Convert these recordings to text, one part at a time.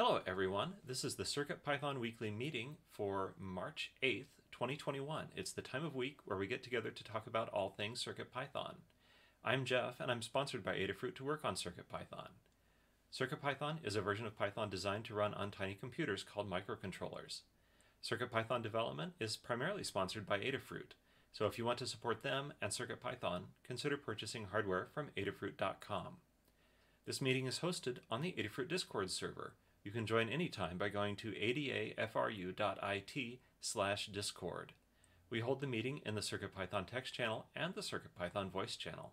Hello everyone, this is the CircuitPython weekly meeting for March 8th, 2021. It's the time of week where we get together to talk about all things CircuitPython. I'm Jeff and I'm sponsored by Adafruit to work on CircuitPython. CircuitPython is a version of Python designed to run on tiny computers called microcontrollers. CircuitPython development is primarily sponsored by Adafruit, so if you want to support them and CircuitPython, consider purchasing hardware from adafruit.com. This meeting is hosted on the Adafruit Discord server. You can join anytime by going to adafru.it slash discord. We hold the meeting in the CircuitPython text channel and the CircuitPython voice channel.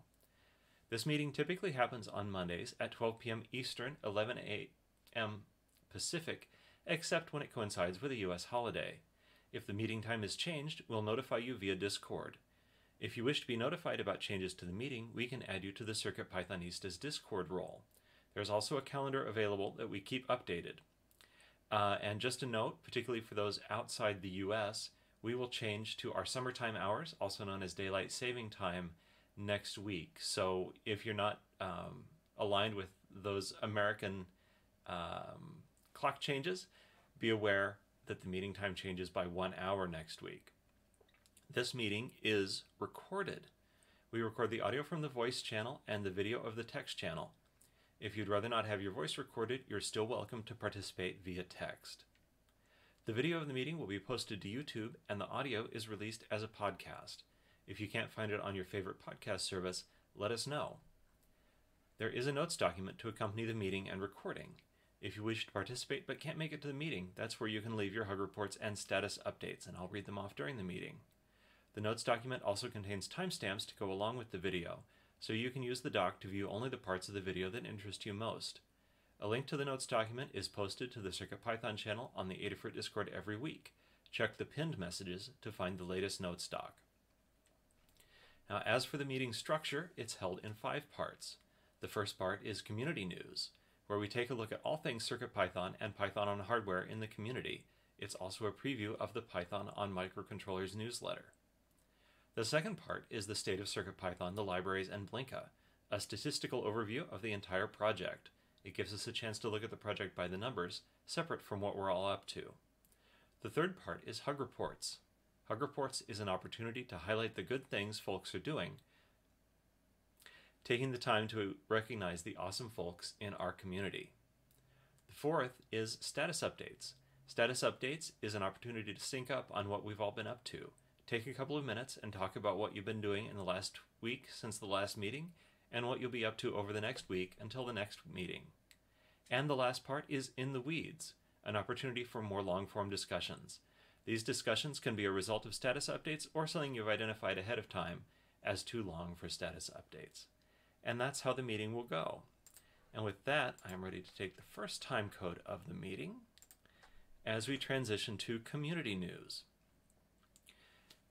This meeting typically happens on Mondays at 12 p.m. Eastern, 11 a.m. Pacific, except when it coincides with a U.S. holiday. If the meeting time is changed, we'll notify you via Discord. If you wish to be notified about changes to the meeting, we can add you to the CircuitPythonistas Discord role. There's also a calendar available that we keep updated. Uh, and just a note, particularly for those outside the US, we will change to our summertime hours, also known as daylight saving time, next week. So if you're not um, aligned with those American um, clock changes, be aware that the meeting time changes by one hour next week. This meeting is recorded. We record the audio from the voice channel and the video of the text channel. If you'd rather not have your voice recorded, you're still welcome to participate via text. The video of the meeting will be posted to YouTube and the audio is released as a podcast. If you can't find it on your favorite podcast service, let us know. There is a notes document to accompany the meeting and recording. If you wish to participate but can't make it to the meeting, that's where you can leave your hug reports and status updates, and I'll read them off during the meeting. The notes document also contains timestamps to go along with the video, so you can use the doc to view only the parts of the video that interest you most. A link to the notes document is posted to the CircuitPython channel on the Adafruit Discord every week. Check the pinned messages to find the latest notes doc. Now, as for the meeting structure, it's held in five parts. The first part is community news, where we take a look at all things CircuitPython and Python on hardware in the community. It's also a preview of the Python on Microcontrollers newsletter. The second part is the state of CircuitPython, the libraries, and Blinka, a statistical overview of the entire project. It gives us a chance to look at the project by the numbers, separate from what we're all up to. The third part is Hug Reports, Hug Reports is an opportunity to highlight the good things folks are doing, taking the time to recognize the awesome folks in our community. The fourth is Status Updates. Status Updates is an opportunity to sync up on what we've all been up to. Take a couple of minutes and talk about what you've been doing in the last week since the last meeting and what you'll be up to over the next week until the next meeting. And the last part is In the Weeds, an opportunity for more long form discussions. These discussions can be a result of status updates or something you've identified ahead of time as too long for status updates. And that's how the meeting will go. And with that, I'm ready to take the first time code of the meeting as we transition to community news.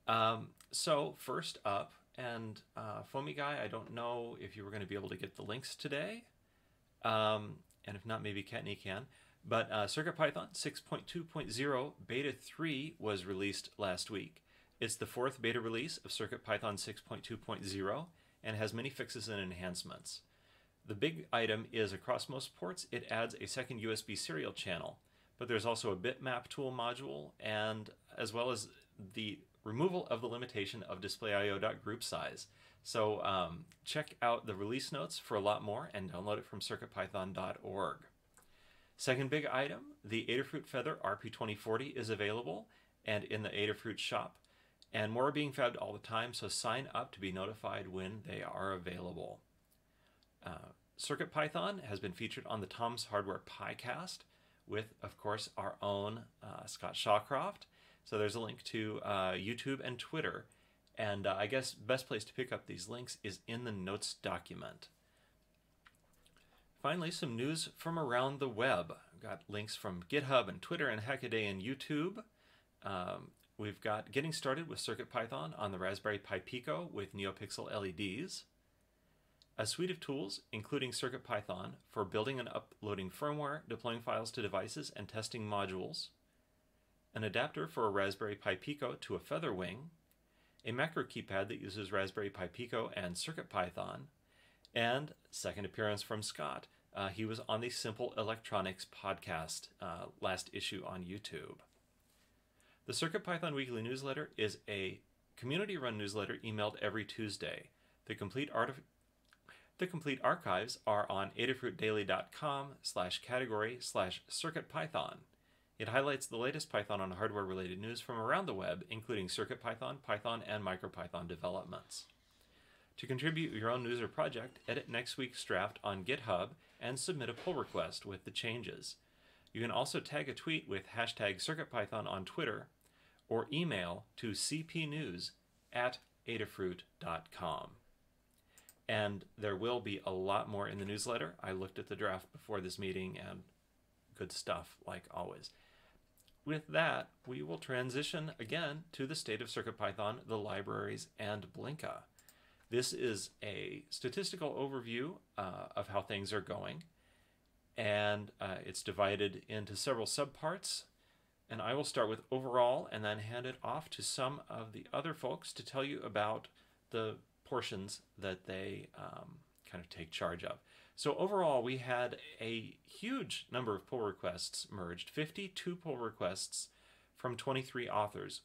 Um, so first up, and uh, Foamy Guy, I don't know if you were going to be able to get the links today. Um, and if not, maybe Kattni can. But uh, CircuitPython 6.2.0 Beta 3 was released last week. It's the fourth beta release of CircuitPython 6.2.0 and has many fixes and enhancements. The big item is across most ports, it adds a second USB serial channel, but there's also a bitmap tool module and as well as the removal of the limitation of display.io.group size. So um, check out the release notes for a lot more and download it from circuitpython.org. Second big item, the Adafruit Feather RP2040 is available and in the Adafruit shop. And more are being fabbed all the time, so sign up to be notified when they are available. Uh, CircuitPython has been featured on the Tom's Hardware Pycast with, of course, our own uh, Scott Shawcroft. So there's a link to uh, YouTube and Twitter. And uh, I guess best place to pick up these links is in the notes document. Finally, some news from around the web. I've got links from GitHub and Twitter and Hackaday and YouTube. Um, we've got getting started with CircuitPython on the Raspberry Pi Pico with NeoPixel LEDs. A suite of tools, including CircuitPython, for building and uploading firmware, deploying files to devices, and testing modules. An adapter for a Raspberry Pi Pico to a Featherwing. A macro keypad that uses Raspberry Pi Pico and CircuitPython and second appearance from Scott, Uh, he was on the Simple Electronics podcast uh, last issue on YouTube. The CircuitPython Weekly Newsletter is a community run newsletter emailed every Tuesday. The complete art the complete archives are on adafruitdaily.com slash category slash circuitpython. It highlights the latest Python and hardware related news from around the web, including CircuitPython, Python, and MicroPython developments. To contribute your own news or project, edit next week's draft on GitHub and submit a pull request with the changes. You can also tag a tweet with hashtag CircuitPython on Twitter or email to cpnews at adafruit.com. And there will be a lot more in the newsletter. I looked at the draft before this meeting and good stuff, like always. With that, we will transition again to the state of CircuitPython, the libraries, and Blinka. This is a statistical overview uh, of how things are going, and uh, it's divided into several subparts. And I will start with overall and then hand it off to some of the other folks to tell you about the portions that they um, kind of take charge of. So overall, we had a huge number of pull requests merged, 52 pull requests from 23 authors.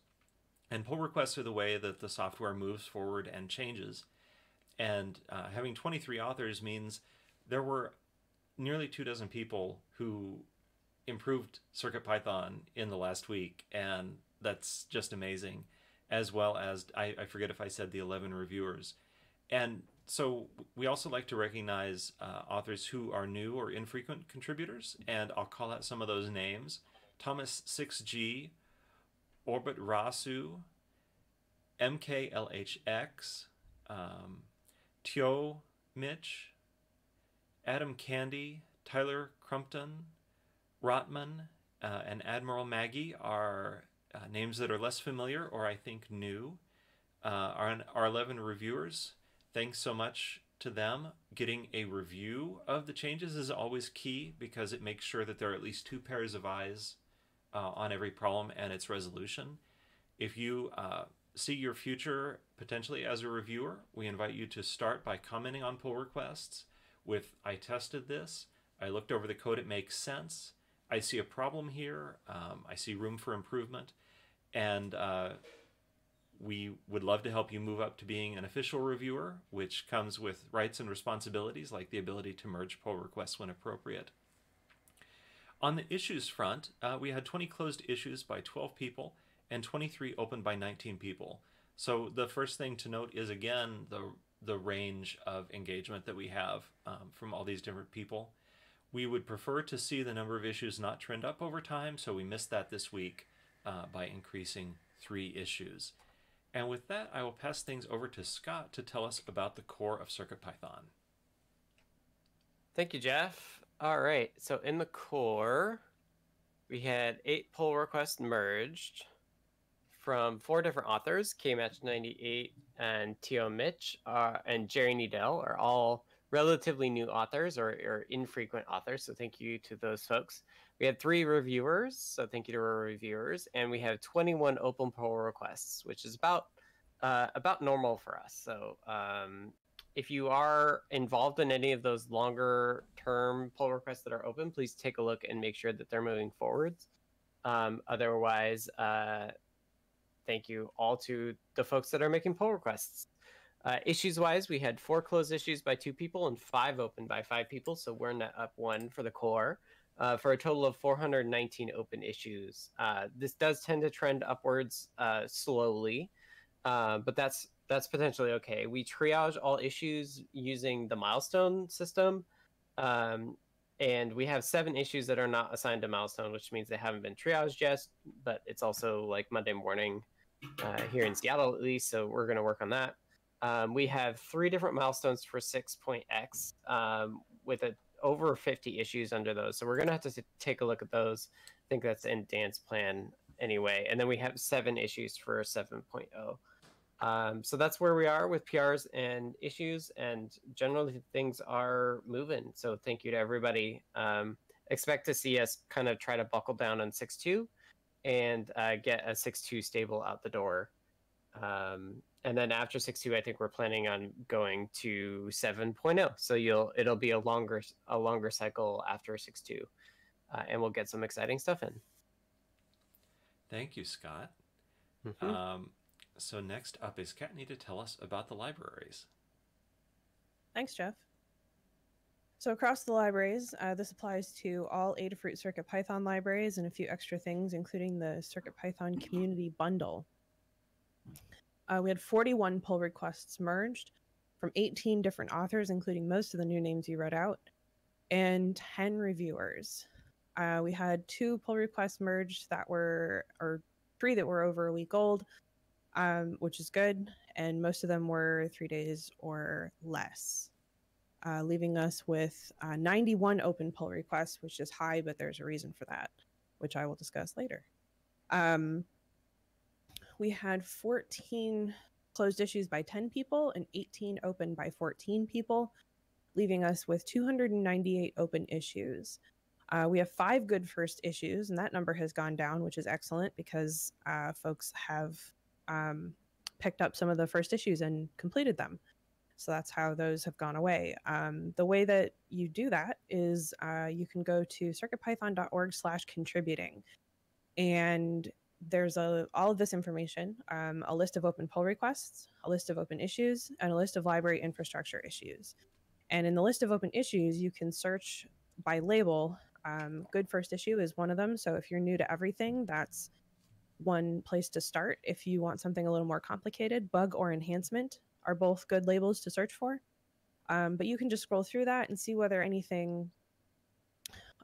And pull requests are the way that the software moves forward and changes. And uh, having 23 authors means there were nearly two dozen people who improved CircuitPython in the last week, and that's just amazing. As well as I, I forget if I said the 11 reviewers, and so we also like to recognize uh, authors who are new or infrequent contributors, and I'll call out some of those names: Thomas 6G, Orbit Rasu, MKLHX, um, Tio Mitch, Adam Candy, Tyler Crumpton, Rotman, uh, and Admiral Maggie are uh, names that are less familiar or I think new. Uh, our, our 11 reviewers, thanks so much to them. Getting a review of the changes is always key because it makes sure that there are at least two pairs of eyes uh, on every problem and its resolution. If you uh, see your future potentially as a reviewer, we invite you to start by commenting on pull requests with I tested this, I looked over the code, it makes sense, I see a problem here, um, I see room for improvement, and uh, we would love to help you move up to being an official reviewer, which comes with rights and responsibilities like the ability to merge pull requests when appropriate. On the issues front, uh, we had 20 closed issues by 12 people and 23 open by 19 people. So the first thing to note is again the the range of engagement that we have um, from all these different people. We would prefer to see the number of issues not trend up over time, so we missed that this week uh, by increasing three issues. And with that, I will pass things over to Scott to tell us about the core of CircuitPython. Thank you, Jeff. All right, so in the core, we had eight pull requests merged from four different authors, KMatch98 and Tio Mitch uh, and Jerry Needell are all relatively new authors or, or infrequent authors. So thank you to those folks. We had three reviewers, so thank you to our reviewers, and we have 21 open pull requests, which is about uh, about normal for us. So um, if you are involved in any of those longer term pull requests that are open, please take a look and make sure that they're moving forwards. Um, otherwise, uh, thank you all to the folks that are making pull requests. Uh, issues wise, we had four closed issues by two people and five open by five people. So we're net up one for the core uh, for a total of 419 open issues. Uh, this does tend to trend upwards uh, slowly, uh, but that's that's potentially okay. We triage all issues using the milestone system, um, and we have seven issues that are not assigned to milestone, which means they haven't been triaged yet. But it's also like Monday morning uh, here in Seattle, at least, so we're going to work on that. Um, we have three different milestones for 6.x um, with a over 50 issues under those. So we're going to have to take a look at those. I think that's in Dan's plan anyway. And then we have seven issues for 7.0. Um, so that's where we are with PRs and issues, and generally things are moving. So thank you to everybody. Um, expect to see us kind of try to buckle down on 6.2 and uh, get a 6.2 stable out the door um, and then after 6.2 i think we're planning on going to 7.0 so you'll it'll be a longer a longer cycle after 6.2 uh, and we'll get some exciting stuff in Thank you, Scott. Mhm. Um, so next up is Kattni to tell us about the libraries. Thanks, Jeff. So across the libraries, uh, this applies to all Adafruit Circuit Python libraries and a few extra things, including the Circuit Python Community Bundle. Uh, we had 41 pull requests merged from 18 different authors, including most of the new names you read out, and 10 reviewers. Uh, we had two pull requests merged that were, or three that were over a week old, um, which is good, and most of them were three days or less, uh, leaving us with uh, 91 open pull requests, which is high, but there's a reason for that, which I will discuss later. Um, we had 14 closed issues by 10 people and 18 open by 14 people, leaving us with 298 open issues. Uh, we have five good first issues, and that number has gone down, which is excellent because uh, folks have um, picked up some of the first issues and completed them. So that's how those have gone away. Um, the way that you do that is uh, you can go to circuitpython.org slash contributing. And there's a, all of this information, um, a list of open pull requests, a list of open issues, and a list of library infrastructure issues. And in the list of open issues, you can search by label. Um, good first issue is one of them. So if you're new to everything, that's one place to start. If you want something a little more complicated, bug or enhancement are both good labels to search for. Um, but you can just scroll through that and see whether anything,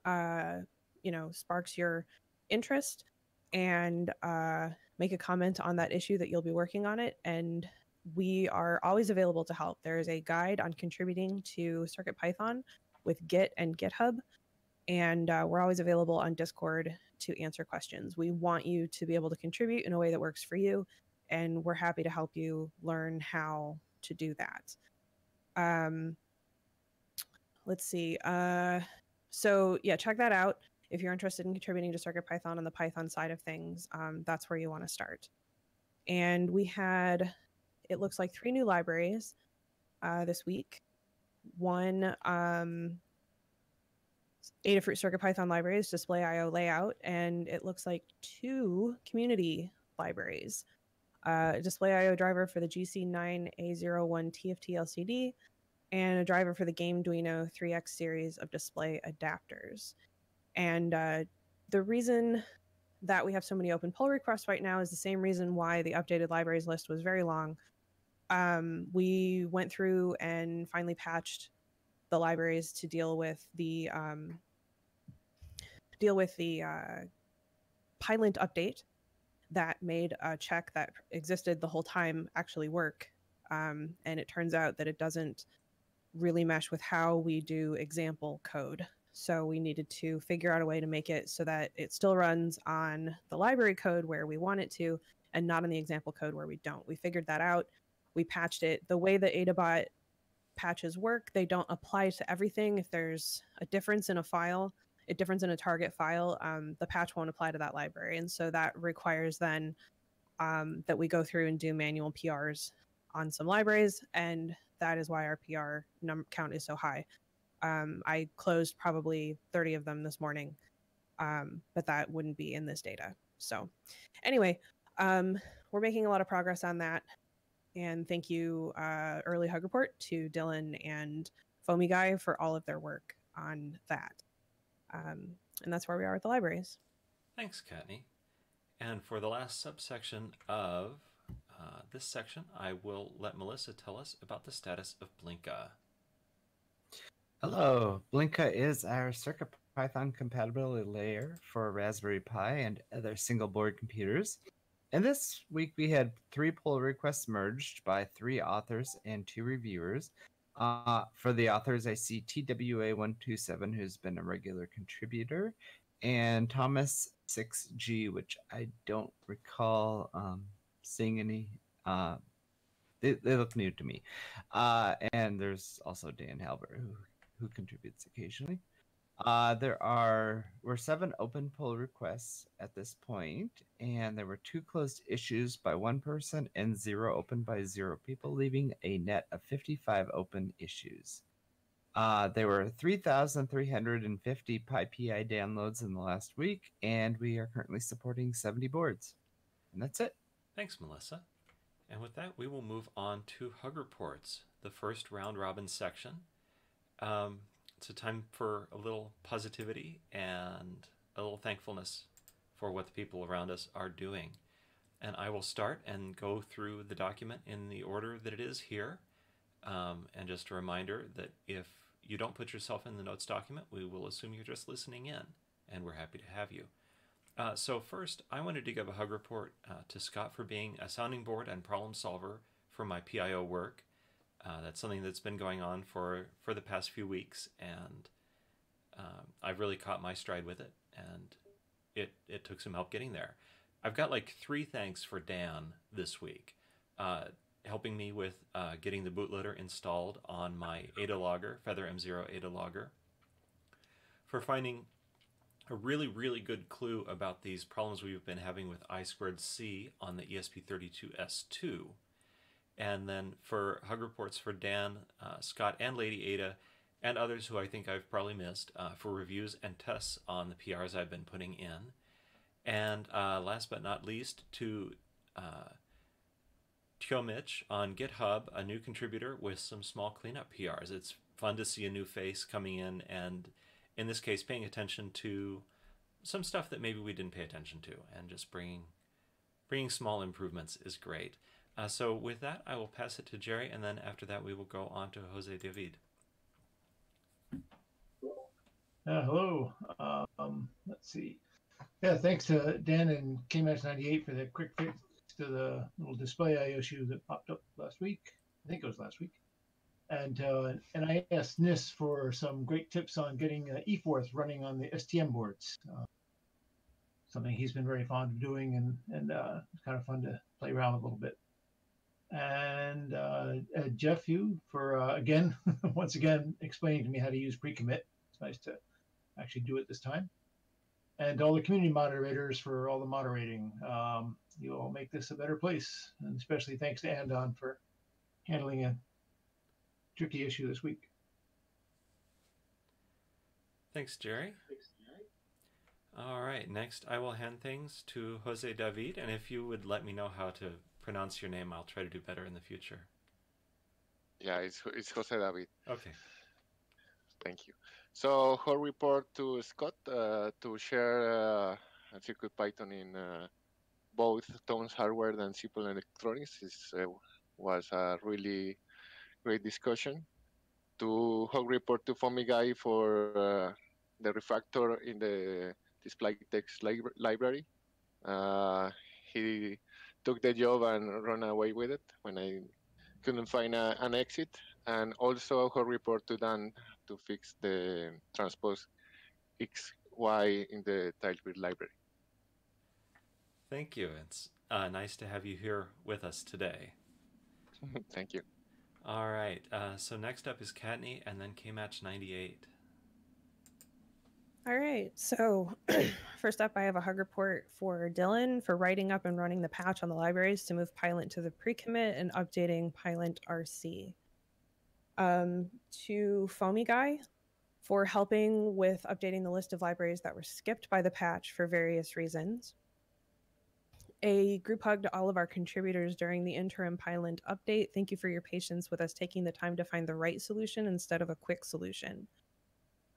uh, you know, sparks your interest and uh, make a comment on that issue that you'll be working on it. And we are always available to help. There is a guide on contributing to CircuitPython with Git and GitHub. And uh, we're always available on Discord to answer questions. We want you to be able to contribute in a way that works for you. And we're happy to help you learn how to do that. Um, let's see. Uh, so, yeah, check that out. If you're interested in contributing to CircuitPython on the Python side of things, um, that's where you want to start. And we had, it looks like three new libraries uh, this week. One um, Adafruit CircuitPython libraries, Display IO layout, and it looks like two community libraries. Uh, Display IO driver for the GC9A01 TFT LCD, and a driver for the GameDuino 3X series of display adapters. And uh, the reason that we have so many open pull requests right now is the same reason why the updated libraries list was very long. Um, we went through and finally patched the libraries to deal with the um, deal with the uh, Pylint update that made a check that existed the whole time actually work. Um, and it turns out that it doesn't really mesh with how we do example code. So we needed to figure out a way to make it so that it still runs on the library code where we want it to and not on the example code where we don't. We figured that out. We patched it. The way that Adabot patches work, they don't apply to everything. If there's a difference in a file, a difference in a target file, um, the patch won't apply to that library. And so that requires then um, that we go through and do manual PRs on some libraries. And that is why our PR count is so high. Um, I closed probably 30 of them this morning, um, but that wouldn't be in this data. So, anyway, um, we're making a lot of progress on that. And thank you, uh, Early Hug Report, to Dylan and Foamy Guy for all of their work on that. Um, and that's where we are with the libraries. Thanks, Kattni. And for the last subsection of uh, this section, I will let Melissa tell us about the status of Blinka. Hello, Blinka is our CircuitPython compatibility layer for Raspberry Pi and other single board computers. And this week we had three pull requests merged by three authors and two reviewers. Uh, for the authors, I see TWA127, who's been a regular contributor, and Thomas6G, which I don't recall um, seeing any. Uh, they, they look new to me. Uh, and there's also Dan Halbert, who who contributes occasionally. Uh, there are were seven open pull requests at this point, and there were two closed issues by one person and zero open by zero people, leaving a net of 55 open issues. Uh, there were 3,350 PyPI downloads in the last week, and we are currently supporting 70 boards. And that's it. Thanks, Melissa. And with that, we will move on to Hug Reports, the first round robin section. Um, it's a time for a little positivity and a little thankfulness for what the people around us are doing. And I will start and go through the document in the order that it is here. Um, and just a reminder that if you don't put yourself in the notes document, we will assume you're just listening in, and we're happy to have you. Uh, so first, I wanted to give a hug report uh, to Scott for being a sounding board and problem solver for my PIO work. Uh, that's something that's been going on for, for the past few weeks, and um, I've really caught my stride with it, and it, it took some help getting there. I've got like three thanks for Dan this week, uh, helping me with uh, getting the bootloader installed on my Adalogger, Feather M0 Adalogger, for finding a really, really good clue about these problems we've been having with I squared C on the ESP32S2. And then for hug reports for Dan, uh, Scott, and Lady Ada, and others who I think I've probably missed, uh, for reviews and tests on the PRs I've been putting in. And uh, last but not least, to uh, on GitHub, a new contributor with some small cleanup PRs. It's fun to see a new face coming in and in this case, paying attention to some stuff that maybe we didn't pay attention to, and just bringing bringing small improvements is great. Uh, so with that, I will pass it to Jerry, and then after that, we will go on to Jose David. Uh, hello. Um, let's see. Yeah, thanks to Dan and KMatch98 for the quick fix to the little display I issue that popped up last week. I think it was last week and uh, and I asked NIS for some great tips on getting uh, eForth running on the STM boards. Uh, something he's been very fond of doing, and and uh, it's kind of fun to play around a little bit. And uh, Jeff you for uh, again, once again, explaining to me how to use pre-commit. It's nice to actually do it this time. And all the community moderators for all the moderating. Um, you all make this a better place, and especially thanks to Andon for handling a tricky issue this week. Thanks, Jerry. All right, next I will hand things to Jose David, and if you would let me know how to pronounce your name, I'll try to do better in the future. Yeah, it's, it's Jose David. Okay. Thank you. So, her report to Scott uh, to share uh, CircuitPython in uh, both Tom's Hardware and Simple Electronics is, uh, was a really great discussion. To hug report to FoamyGuy for uh, the refactor in the display text li- library. Uh, he took the job and ran away with it when I couldn't find a, an exit. And also her report to Dan to fix the transpose XY in the TileGrid library. Thank you. It's uh, nice to have you here with us today. Thank you. All right. Uh, so next up is Kattni and then KMatch 98. All right. So first up, I have a hug report for Dylan for writing up and running the patch on the libraries to move Pylint to the pre-commit and updating Pylint RC. Um, to FoamyGuy for helping with updating the list of libraries that were skipped by the patch for various reasons a group hug to all of our contributors during the interim Pylint update. Thank you for your patience with us taking the time to find the right solution instead of a quick solution.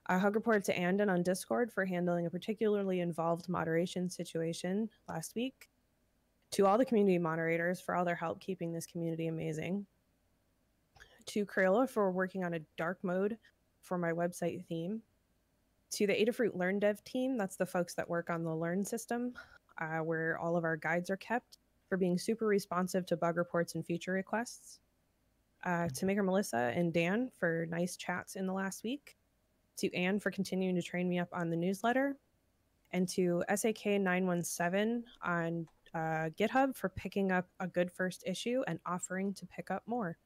A hug report to Andon on Discord for handling a particularly involved moderation situation last week. To all the community moderators for all their help keeping this community amazing. To Crayola for working on a dark mode for my website theme. To the Adafruit Learn Dev team, that's the folks that work on the Learn system uh, where all of our guides are kept, for being super responsive to bug reports and feature requests. Uh, to Maker Melissa and Dan for nice chats in the last week. To Anne for continuing to train me up on the newsletter. And to SAK917 on uh, GitHub for picking up a good first issue and offering to pick up more.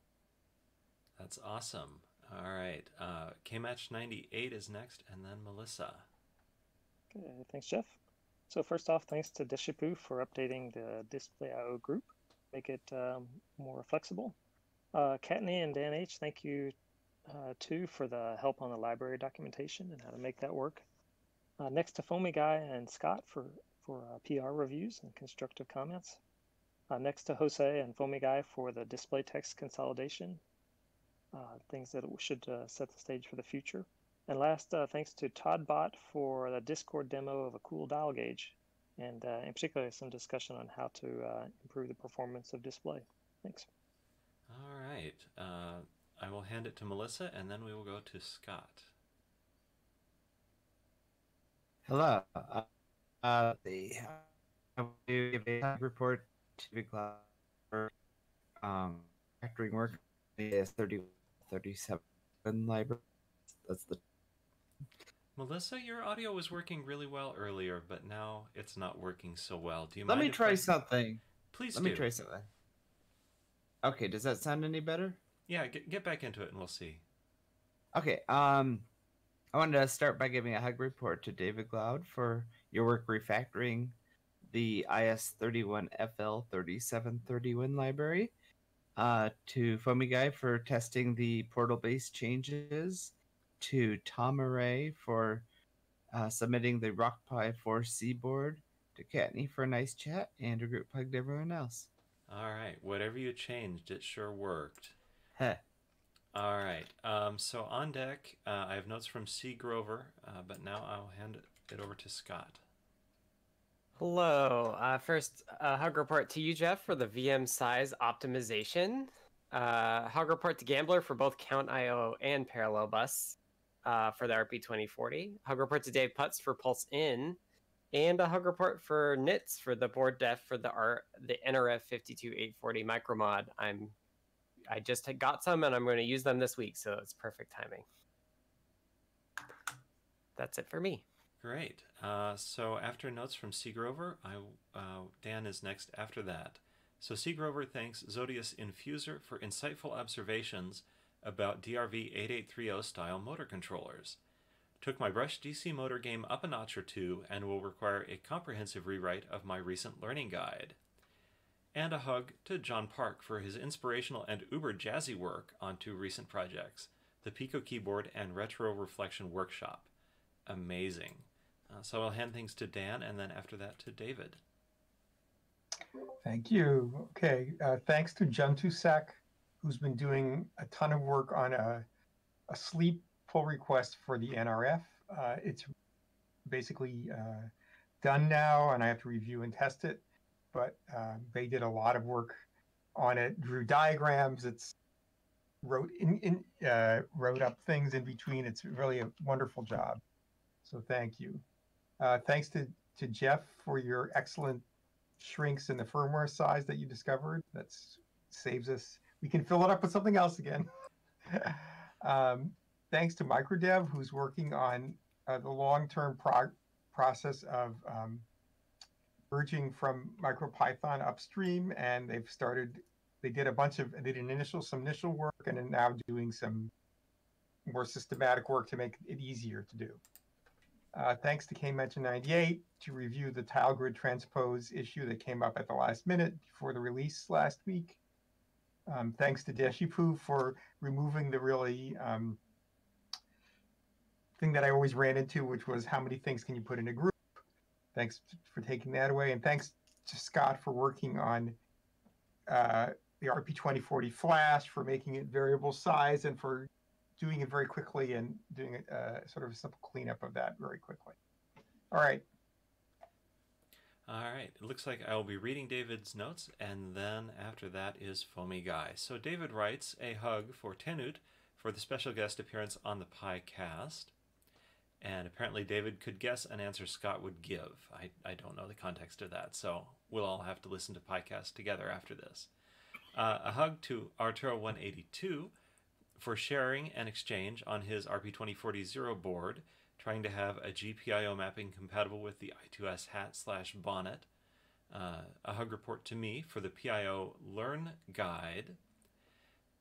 That's awesome. All right. Uh, K-Match 98 is next, and then Melissa. Okay, thanks, Jeff. So first off, thanks to Deshipu for updating the Display.io group, make it um, more flexible. Uh, Kattni and Dan H, thank you uh, too for the help on the library documentation and how to make that work. Uh, next to Foamy Guy and Scott for, for uh, PR reviews and constructive comments. Uh, next to Jose and Foamy Guy for the display text consolidation, uh, things that should set the stage for the future. And last, thanks to todbot for the Discord demo of a cool dial gauge, and in particular, some discussion on how to improve the performance of display. Thanks. All right. Uh, I will hand it to Melissa, and then we will go to Scott. Hello. Uh, uh, the I will give a report to be cloud for um, factoring work. Is 30, 37 library. That's the Melissa, your audio was working really well earlier, but now it's not working so well. Do you Let me try I- something. Please Let do. me try something. Okay, does that sound any better? Yeah, get, get back into it, and we'll see. Okay, um, I wanted to start by giving a hug report to David Glaude for your work refactoring the IS31FL3731 library, uh, to Foamy Guy for testing the portal based changes, to Tom Array for uh, submitting the RockPi 4C board, to Kattni for a nice chat, and a group hug to everyone else. All right. Whatever you changed, it sure worked. Heh. All right. Um, so on deck, uh, I have notes from C. Grover, uh, but now I'll hand it over to Scott. Hello. Uh, first, uh, hug report to you, Jeff, for the VM size optimization. Uh, hug report to Gambler for both Count IO and Parallel Bus uh, for the RP 2040. Hug report to Dave Putz for Pulse In, and a hug report for Nits for the board def for the R the NRF 52840 micromod. I'm I just got some and I'm going to use them this week, so it's perfect timing. That's it for me. Great. Uh, so after notes from C. Grover, I, uh, Dan is next after that. So C. Grover thanks Zodius Infuser for insightful observations about DRV 8830 style motor controllers. Took my brush DC motor game up a notch or two and will require a comprehensive rewrite of my recent learning guide. And a hug to John Park for his inspirational and uber jazzy work on two recent projects the Pico Keyboard and Retro Reflection Workshop. Amazing. Uh, so I'll hand things to Dan and then after that to David. Thank you. Okay, uh, thanks to John Tusak, who's been doing a ton of work on a, a sleep pull request for the NRF. Uh, it's basically uh, done now, and I have to review and test it. But uh, they did a lot of work on it, drew diagrams. It's wrote in, in uh, wrote up things in between. It's really a wonderful job. So thank you. Uh, thanks to to Jeff for your excellent shrinks in the firmware size that you discovered. That saves us. We can fill it up with something else again. um, thanks to Microdev, who's working on uh, the long-term prog- process of um, merging from MicroPython upstream, and they've started. They did a bunch of. They did an initial some initial work, and are now doing some more systematic work to make it easier to do. Uh, thanks to KMatch 98 to review the tile grid transpose issue that came up at the last minute before the release last week. Um, thanks to Deshipu for removing the really um, thing that I always ran into, which was how many things can you put in a group. Thanks for taking that away, and thanks to Scott for working on uh, the RP2040 flash for making it variable size and for doing it very quickly and doing a uh, sort of a simple cleanup of that very quickly. All right. All right. It looks like I will be reading David's notes, and then after that is Foamy Guy. So David writes a hug for tannewt for the special guest appearance on the PieCast. And apparently David could guess an answer Scott would give. I, I don't know the context of that, so we'll all have to listen to PieCast together after this. Uh, a hug to Arturo182 for sharing and exchange on his RP2040 board, trying to have a GPIO mapping compatible with the I2S hat slash bonnet. Uh, a hug report to me for the PIO Learn Guide.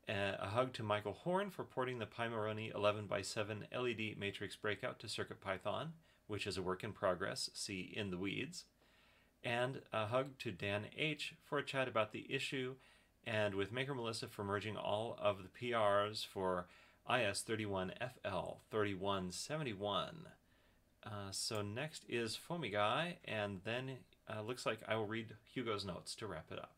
Uh, a hug to Michael Horn for porting the Pimoroni 11x7 LED matrix breakout to CircuitPython, which is a work in progress. See in the weeds. And a hug to Dan H for a chat about the issue, and with Maker Melissa for merging all of the PRs for IS31FL 3171. Uh, so next is Foamy Guy, and then uh, looks like I will read Hugo's notes to wrap it up.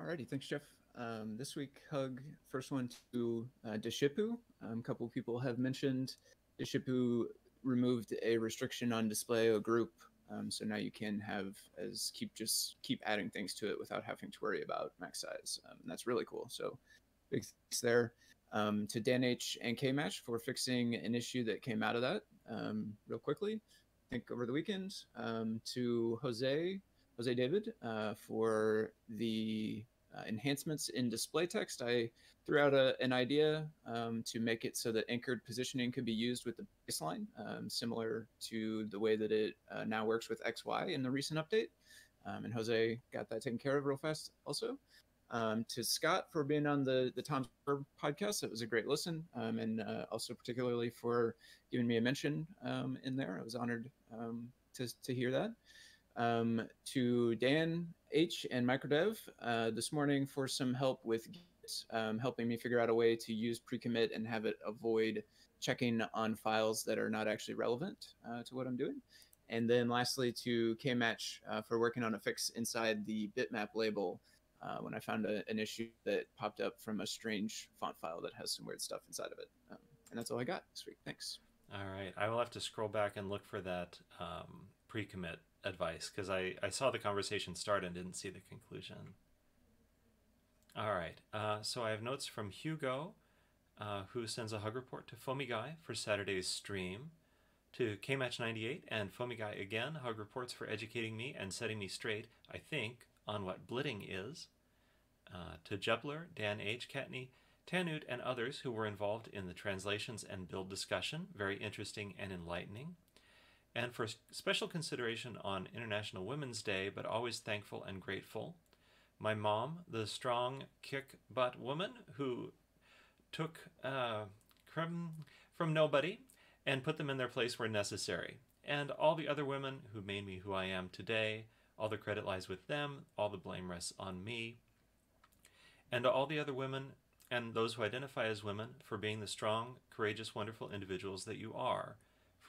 Alrighty, thanks, Jeff. Um, this week, hug first one to uh, Deshipu. Um, a couple people have mentioned Deshipu removed a restriction on display a group, um, so now you can have as keep just keep adding things to it without having to worry about max size, um, and that's really cool. So big thanks there um, to Dan H and K Match for fixing an issue that came out of that um, real quickly. I think over the weekend um, to Jose Jose David uh, for the uh, enhancements in display text. I threw out a, an idea um, to make it so that anchored positioning could be used with the baseline, um, similar to the way that it uh, now works with XY in the recent update. Um, and Jose got that taken care of real fast also. Um, to Scott for being on the the Tom Sawyer podcast. It was a great listen, um, and uh, also particularly for giving me a mention um, in there. I was honored to to hear that. Um, to Dan H and Microdev uh, this morning for some help with Git, um, helping me figure out a way to use pre-commit and have it avoid checking on files that are not actually relevant uh, to what I'm doing. And then lastly to Kmatch uh, for working on a fix inside the bitmap label uh, when I found a, an issue that popped up from a strange font file that has some weird stuff inside of it. Um, and that's all I got this week. Thanks. All right. I will have to scroll back and look for that um, pre commit advice because I, I saw the conversation start and didn't see the conclusion. All right. Uh, so I have notes from Hugo, uh, who sends a hug report to Foamy Guy for Saturday's stream. To KMatch98 and Foamy Guy again, hug reports for educating me and setting me straight, I think, on what blitting is, uh, to Jepler, Dan H. Kattni, tannewt, and others who were involved in the translations and build discussion, very interesting and enlightening, and for special consideration on International Women's Day, but always thankful and grateful, my mom, the strong kick butt woman who took uh, from, from nobody and put them in their place where necessary, and all the other women who made me who I am today all the credit lies with them, all the blame rests on me. And all the other women and those who identify as women for being the strong, courageous, wonderful individuals that you are,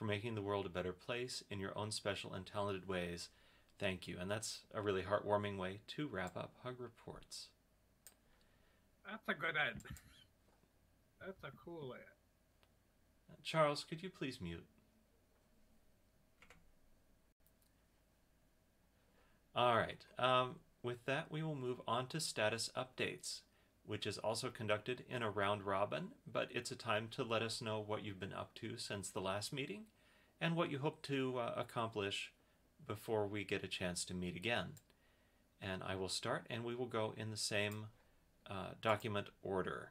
for making the world a better place in your own special and talented ways. Thank you. And that's a really heartwarming way to wrap up Hug Reports. That's a good end. That's a cool end. Charles, could you please mute? All right. Um, with that, we will move on to status updates, which is also conducted in a round robin, but it's a time to let us know what you've been up to since the last meeting and what you hope to uh, accomplish before we get a chance to meet again. And I will start and we will go in the same uh, document order.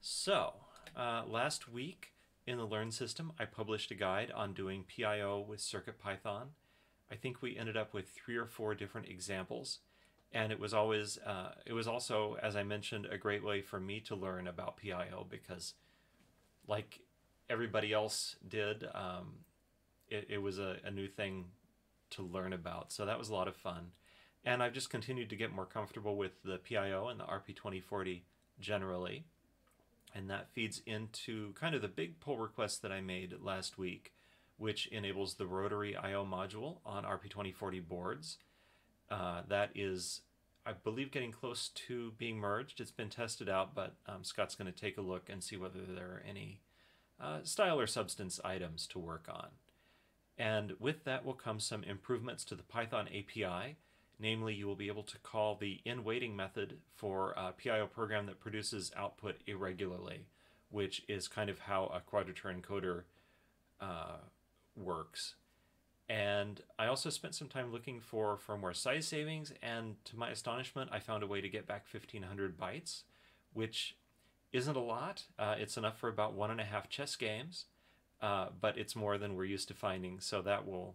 So, uh, last week in the Learn system, I published a guide on doing PIO with CircuitPython I think we ended up with three or four different examples. And it was always, uh, it was also, as I mentioned, a great way for me to learn about PIO because, like everybody else did, um, it, it was a, a new thing to learn about. So that was a lot of fun. And I've just continued to get more comfortable with the PIO and the RP2040 generally. And that feeds into kind of the big pull request that I made last week which enables the rotary I/O module on RP2040 boards. Uh, that is, I believe, getting close to being merged. It's been tested out, but um, Scott's going to take a look and see whether there are any uh, style or substance items to work on. And with that will come some improvements to the Python API. Namely, you will be able to call the in-waiting method for a PIO program that produces output irregularly, which is kind of how a quadrature encoder uh, works. And I also spent some time looking for firmware size savings, and to my astonishment, I found a way to get back 1500 bytes, which isn't a lot. Uh, it's enough for about one and a half chess games, uh, but it's more than we're used to finding, so that will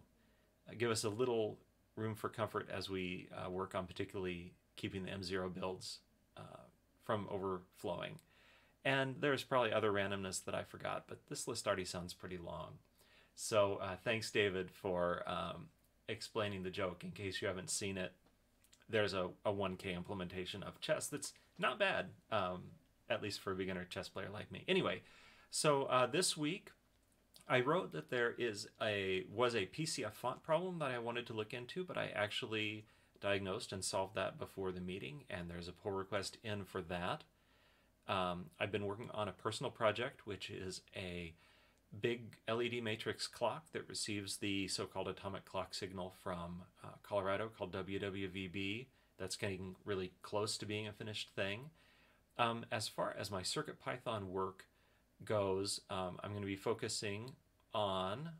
give us a little room for comfort as we uh, work on particularly keeping the M0 builds uh, from overflowing. And there's probably other randomness that I forgot, but this list already sounds pretty long. So uh, thanks, David, for um, explaining the joke. In case you haven't seen it, there's a, a 1K implementation of chess that's not bad, um, at least for a beginner chess player like me. Anyway, so uh, this week I wrote that there is a was a PCF font problem that I wanted to look into, but I actually diagnosed and solved that before the meeting, and there's a pull request in for that. Um, I've been working on a personal project, which is a big LED matrix clock that receives the so-called atomic clock signal from uh, Colorado called WWVB. That's getting really close to being a finished thing. Um, as far as my CircuitPython work goes, um, I'm going to be focusing on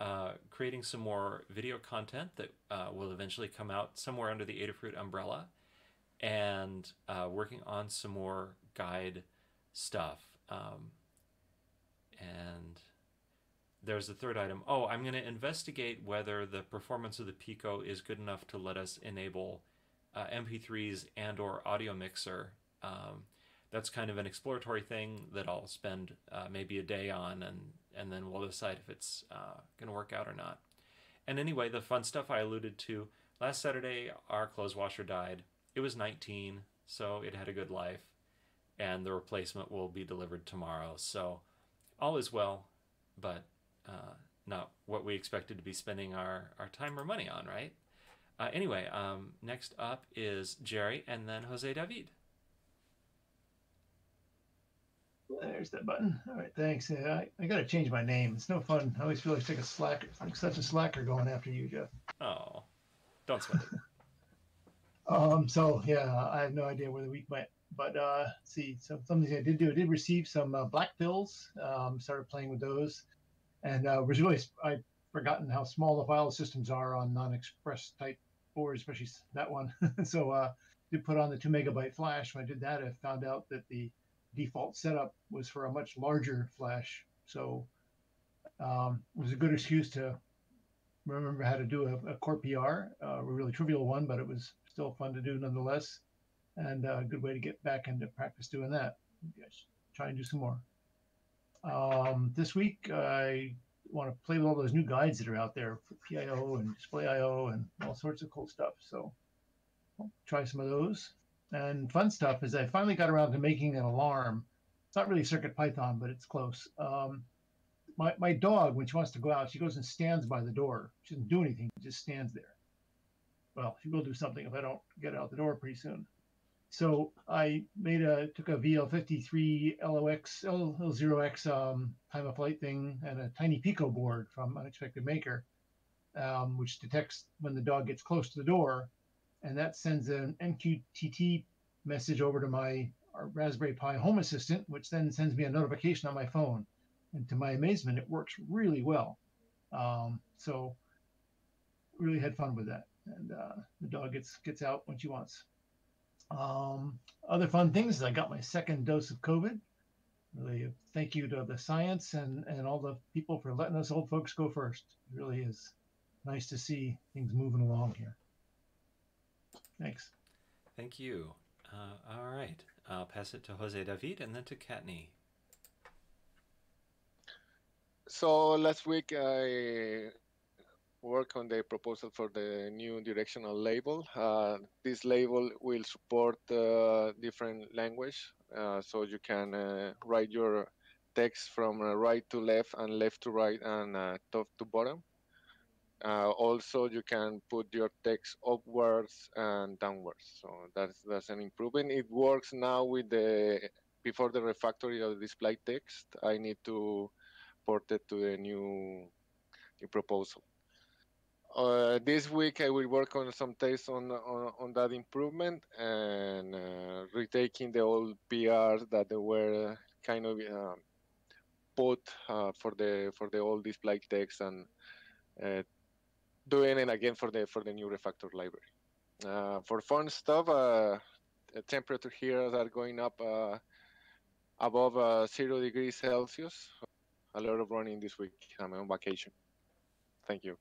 uh, creating some more video content that uh, will eventually come out somewhere under the Adafruit umbrella and uh, working on some more guide stuff. Um, and there's the third item. Oh, I'm going to investigate whether the performance of the Pico is good enough to let us enable uh, MP3s and or audio mixer. Um, that's kind of an exploratory thing that I'll spend uh, maybe a day on, and and then we'll decide if it's uh, going to work out or not. And anyway, the fun stuff I alluded to last Saturday, our clothes washer died. It was 19, so it had a good life, and the replacement will be delivered tomorrow. So all is well, but uh, not what we expected to be spending our, our time or money on, right? Uh, anyway, um, next up is Jerry and then Jose David. There's that button. All right, thanks. I, I got to change my name. It's no fun. I always feel like such a slacker, like such a slacker going after you, Jeff. Oh, don't sweat it. Um, so yeah, I have no idea where the week went, but uh, let's see, so something I did do, I did receive some uh, black pills. Um, started playing with those, and uh, was really I forgotten how small the file systems are on non-express type boards, especially that one. so uh, did put on the two megabyte flash. When I did that, I found out that the default setup was for a much larger flash. So um, it was a good excuse to remember how to do a, a core PR, uh, a really trivial one, but it was still fun to do nonetheless, and a good way to get back into practice doing that. Yes, try and do some more. Um, this week, I want to play with all those new guides that are out there for PIO and Display.io and all sorts of cool stuff. So I'll try some of those. And fun stuff is I finally got around to making an alarm. It's not really Circuit Python, but it's close. Um, my, my dog, when she wants to go out, she goes and stands by the door. She doesn't do anything, she just stands there. Well, she will do something if I don't get out the door pretty soon. So I made a took a VL53 LOX L0X um, time of flight thing and a tiny Pico board from Unexpected Maker, um, which detects when the dog gets close to the door, and that sends an MQTT message over to my Raspberry Pi Home Assistant, which then sends me a notification on my phone. And to my amazement, it works really well. Um, so really had fun with that, and uh, the dog gets gets out when she wants. Um, other fun things is I got my second dose of COVID. Really, thank you to the science and, and all the people for letting us old folks go first. It really is nice to see things moving along here. Thanks. Thank you. Uh, all right. I'll pass it to Jose David and then to Kattni. So last week I work on the proposal for the new directional label. Uh, this label will support uh, different language, uh, so you can uh, write your text from uh, right to left and left to right and top to bottom. also, you can put your text upwards and downwards. So that's that's an improvement. It works now with the before the refactory of the display text. I need to port it to the new, new proposal. Uh, this week I will work on some tests on on, on that improvement and uh, retaking the old PRs that they were kind of uh, put for the for the old display text and doing it again for the for the new refactor library. for fun stuff, the temperature here are going up above zero degrees Celsius. A lot of running this week. I'm on vacation. Thank you.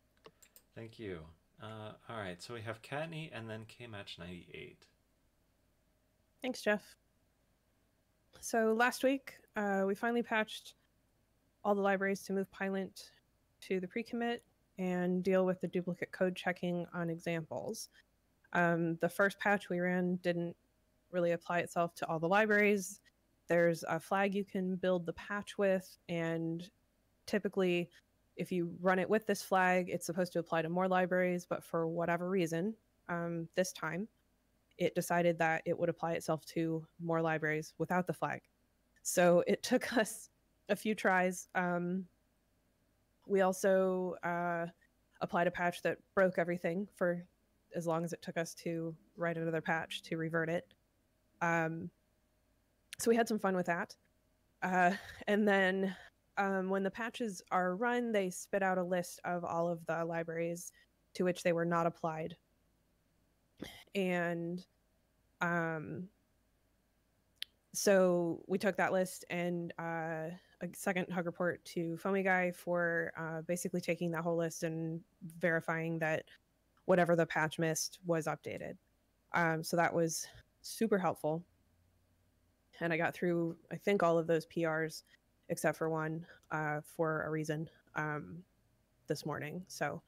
Thank you. Uh, all right, so we have Kattni and then KMatch98. Thanks, Jeff. So last week, uh, we finally patched all the libraries to move Pylint to the pre-commit and deal with the duplicate code checking on examples. Um, the first patch we ran didn't really apply itself to all the libraries. There's a flag you can build the patch with, and typically, if you run it with this flag, it's supposed to apply to more libraries, but for whatever reason, um, this time, it decided that it would apply itself to more libraries without the flag. So it took us a few tries. Um, we also uh, applied a patch that broke everything for as long as it took us to write another patch to revert it. Um, so we had some fun with that. Uh, and then um, when the patches are run, they spit out a list of all of the libraries to which they were not applied. And um, so we took that list and uh, a second hug report to Foamy Guy for uh, basically taking that whole list and verifying that whatever the patch missed was updated. Um, so that was super helpful. And I got through, I think, all of those PRs except for one uh, for a reason um, this morning. So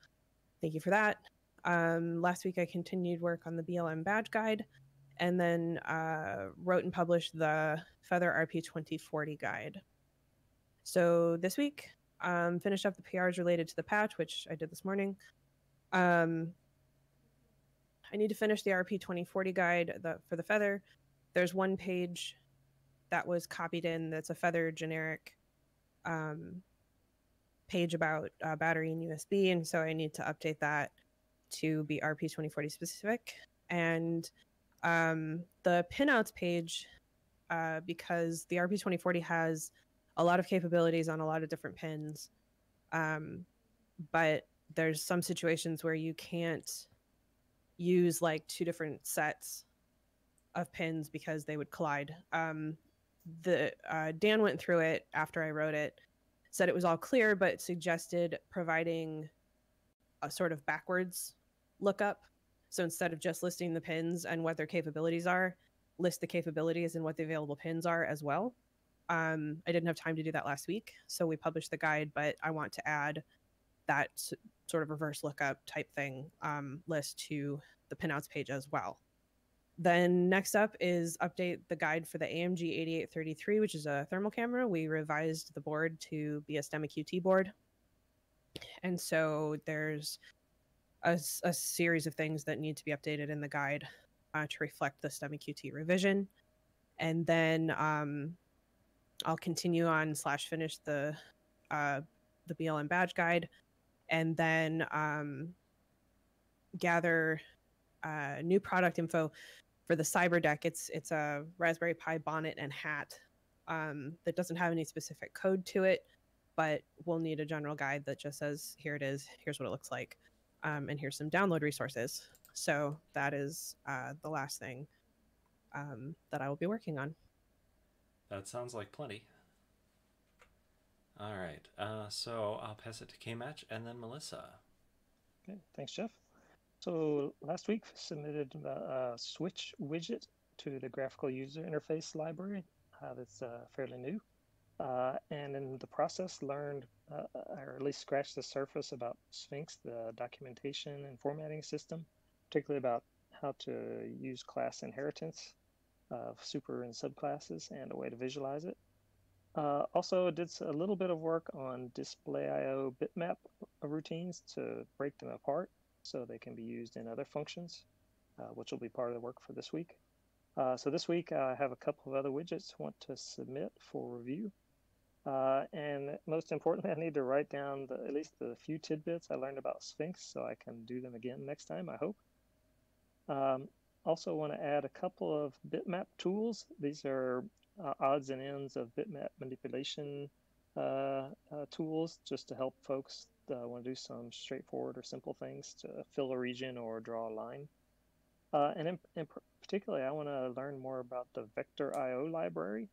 thank you for that. Um, last week, I continued work on the BLM badge guide and then uh, wrote and published the Feather RP 2040 guide. So this week, um, finished up the PRs related to the patch, which I did this morning. Um, I need to finish the RP 2040 guide the, for the Feather. There's one page that was copied in that's a Feather generic um, page about uh, battery and USB, and so I need to update that to be RP 2040 specific. And um, the pinouts page, uh, because the RP 2040 has a lot of capabilities on a lot of different pins, um, but there's some situations where you can't use like two different sets of pins because they would collide. Um, the uh, Dan went through it after I wrote it, said it was all clear, but suggested providing a sort of backwards lookup. So instead of just listing the pins and what their capabilities are, list the capabilities and what the available pins are as well. Um, I didn't have time to do that last week, so we published the guide, but I want to add that sort of reverse lookup type thing um, list to the pinouts page as well. Then next up is update the guide for the AMG 8833, which is a thermal camera. We revised the board to be a STEMMA QT board. And so there's a series of things that need to be updated in the guide uh, to reflect the STEMMA QT revision. And then um, I'll continue on slash finish the uh, the BLM badge guide, and then um, gather uh, new product info for the cyber deck. It's it's a Raspberry Pi bonnet and hat um, that doesn't have any specific code to it, but we'll need a general guide that just says here it is, here's what it looks like, um, and here's some download resources. So that is uh, the last thing um, that I will be working on. That sounds like plenty. All right. Uh, so I'll pass it to K Match and then Melissa. Okay, thanks, Jeff. So last week submitted a switch widget to the graphical user interface library. Uh, that's uh, fairly new. Uh, and in the process learned, uh, or at least scratched the surface about Sphinx, the documentation and formatting system, particularly about how to use class inheritance of super and subclasses and a way to visualize it. Uh, also did a little bit of work on display IO bitmap routines to break them apart so they can be used in other functions, uh, which will be part of the work for this week. Uh, so this week I have a couple of other widgets I want to submit for review. Uh, and most importantly, I need to write down the, at least the few tidbits I learned about Sphinx so I can do them again next time, I hope. Um, also want to add a couple of bitmap tools. These are uh, odds and ends of bitmap manipulation uh, uh, tools just to help folks uh, want to do some straightforward or simple things to fill a region or draw a line. Uh, and in, in particularly, I want to learn more about the Vector IO library.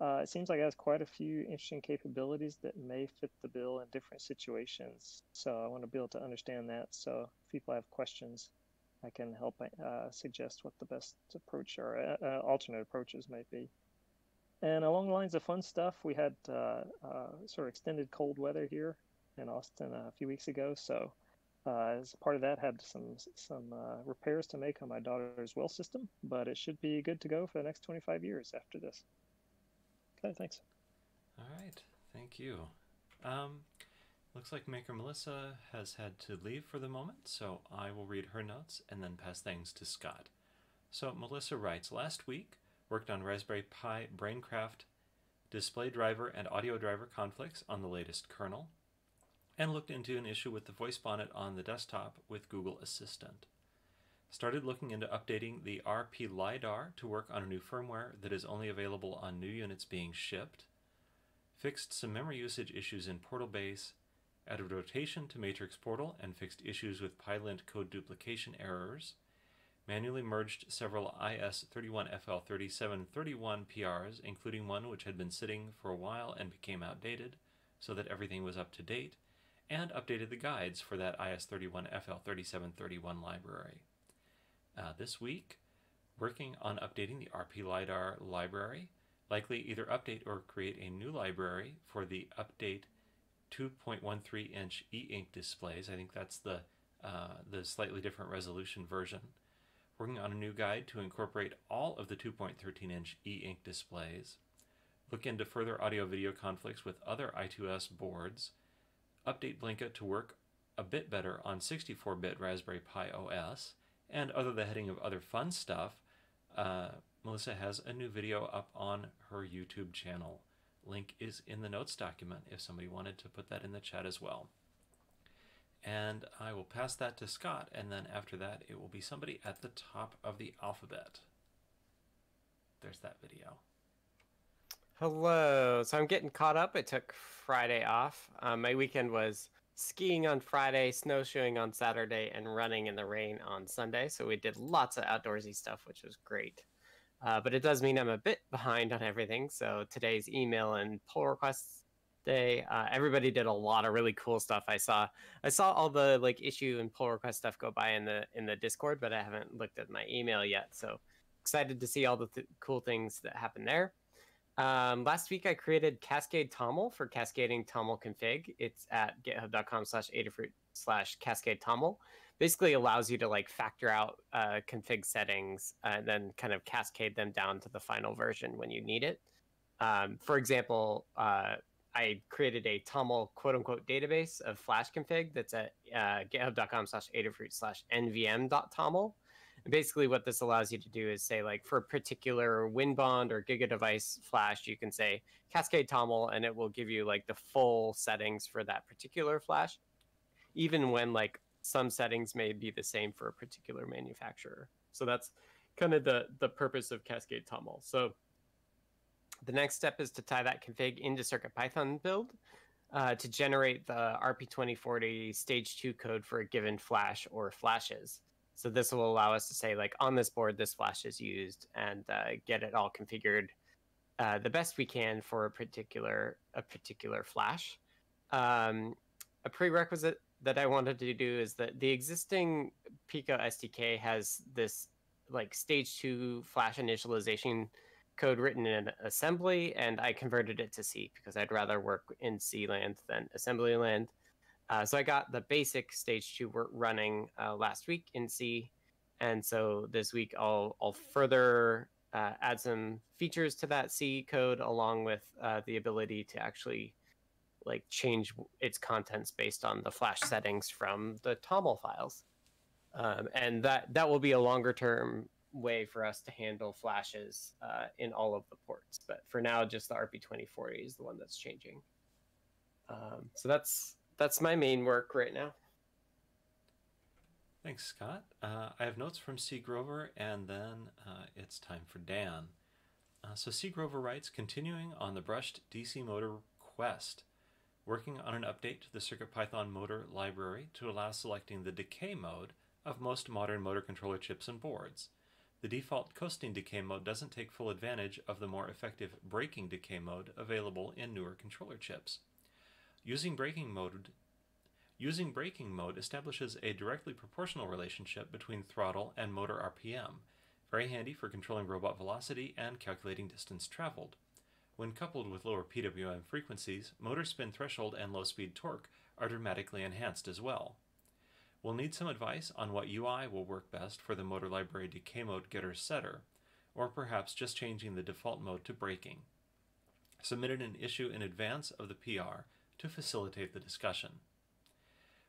Uh, it seems like it has quite a few interesting capabilities that may fit the bill in different situations. So I want to be able to understand that. So if people have questions, I can help uh, suggest what the best approach or uh, uh, alternate approaches might be. and along the lines of fun stuff, we had uh, uh, sort of extended cold weather here in Austin a few weeks ago. So uh, as part of that, had some some uh, repairs to make on my daughter's well system, but it should be good to go for the next 25 years after this. Okay, thanks. All right, thank you. Um, looks like Maker Melissa has had to leave for the moment, so I will read her notes and then pass things to Scott. So Melissa writes, last week worked on Raspberry Pi Braincraft display driver and audio driver conflicts on the latest kernel and looked into an issue with the voice bonnet on the desktop with Google Assistant. Started looking into updating the RP LiDAR to work on a new firmware that is only available on new units being shipped. Fixed some memory usage issues in Portal Base, added rotation to Matrix Portal and fixed issues with PyLint code duplication errors. Manually merged several IS31FL3731 PRs, including one which had been sitting for a while and became outdated, so that everything was up to date and updated the guides for that IS31FL3731 library. Uh, this week, working on updating the RP LiDAR library, likely either update or create a new library for the update 2.13 inch e-ink displays. I think that's the uh, the slightly different resolution version. Working on a new guide to incorporate all of the 2.13 inch e-ink displays. Look into further audio video conflicts with other I2S boards update Blinka to work a bit better on 64 bit Raspberry Pi OS. And under the heading of other fun stuff, uh, Melissa has a new video up on her YouTube channel. Link is in the notes document if somebody wanted to put that in the chat as well. And I will pass that to Scott, and then after that, it will be somebody at the top of the alphabet. There's that video. Hello. So I'm getting caught up. I took Friday off. Um, my weekend was skiing on Friday, snowshoeing on Saturday, and running in the rain on Sunday. So we did lots of outdoorsy stuff, which was great. Uh, but it does mean I'm a bit behind on everything. So today's email and pull requests day, uh, everybody did a lot of really cool stuff. I saw I saw all the like issue and pull request stuff go by in the in the Discord, but I haven't looked at my email yet. So excited to see all the th- cool things that happen there. Um, last week I created Cascade Toml for cascading Toml config. It's at github.com slash Adafruit slash cascade Toml. Basically allows you to like factor out uh, config settings and then kind of cascade them down to the final version when you need it. Um, for example, uh, I created a Toml quote unquote database of flash config that's at uh, github.com slash Adafruit slash nvm.toml. Basically, what this allows you to do is say, like, for a particular WinBond or Giga device flash, you can say Cascade Toml, and it will give you like the full settings for that particular flash, even when like some settings may be the same for a particular manufacturer. So that's kind of the the purpose of Cascade Toml. So the next step is to tie that config into CircuitPython build uh, to generate the RP2040 stage two code for a given flash or flashes. So this will allow us to say like on this board, this flash is used and uh, get it all configured uh, the best we can for a particular a particular flash. Um, a prerequisite that I wanted to do is that the existing Pico SDK has this like stage two flash initialization code written in assembly, and I converted it to C because I'd rather work in C land than assembly land. Uh, so I got the basic stage two work running uh, last week in C, and so this week I'll I'll further uh, add some features to that C code along with uh, the ability to actually like change its contents based on the flash settings from the TOML files, um, and that that will be a longer term way for us to handle flashes uh, in all of the ports. But for now, just the RP2040 is the one that's changing. Um, so that's that's my main work right now. Thanks, Scott. Uh, I have notes from C. Grover, and then uh, it's time for Dan. Uh, so C. Grover writes, continuing on the brushed DC motor quest, working on an update to the CircuitPython motor library to allow selecting the decay mode of most modern motor controller chips and boards. The default coasting decay mode doesn't take full advantage of the more effective braking decay mode available in newer controller chips. Using braking mode Using braking mode establishes a directly proportional relationship between throttle and motor RPM, very handy for controlling robot velocity and calculating distance traveled. When coupled with lower PWM frequencies, motor spin threshold and low speed torque are dramatically enhanced as well. We'll need some advice on what UI will work best for the motor library decay mode getter setter, or perhaps just changing the default mode to braking. Submitted an issue in advance of the PR to facilitate the discussion.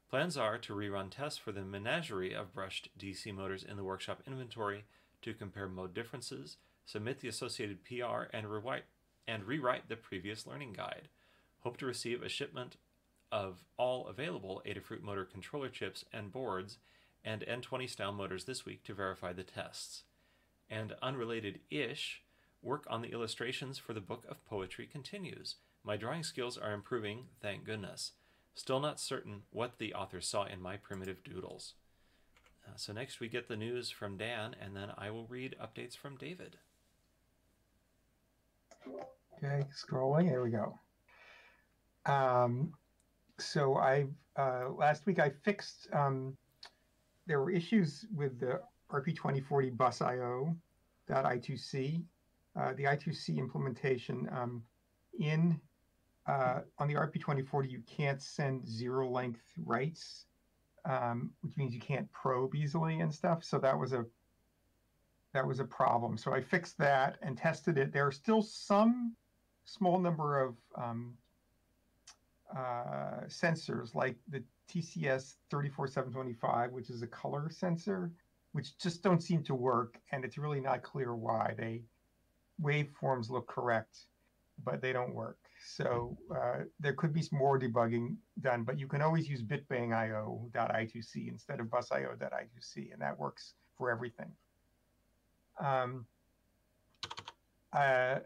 Plans are to rerun tests for the menagerie of brushed DC motors in the workshop inventory to compare mode differences, submit the associated PR, and rewrite, and rewrite the previous learning guide. Hope to receive a shipment of all available Adafruit motor controller chips and boards and N20 style motors this week to verify the tests. And unrelated ish, work on the illustrations for the book of poetry continues. My drawing skills are improving, thank goodness. Still not certain what the author saw in my primitive doodles. Uh, so next we get the news from Dan, and then I will read updates from David. Okay, scrolling. Here we go. Um, so I uh, last week I fixed. Um, there were issues with the RP2040 bus IO I2C. Uh, the I2C implementation um, in uh, on the RP2040 you can't send zero length writes, um, which means you can't probe easily and stuff. So that was a that was a problem. So I fixed that and tested it. There are still some small number of um, uh, sensors like the TCS 34725, which is a color sensor, which just don't seem to work. And it's really not clear why. They waveforms look correct, but they don't work. So uh, there could be some more debugging done, but you can always use bitbangio.i2c instead of busio.i2c, and that works for everything. Um, uh,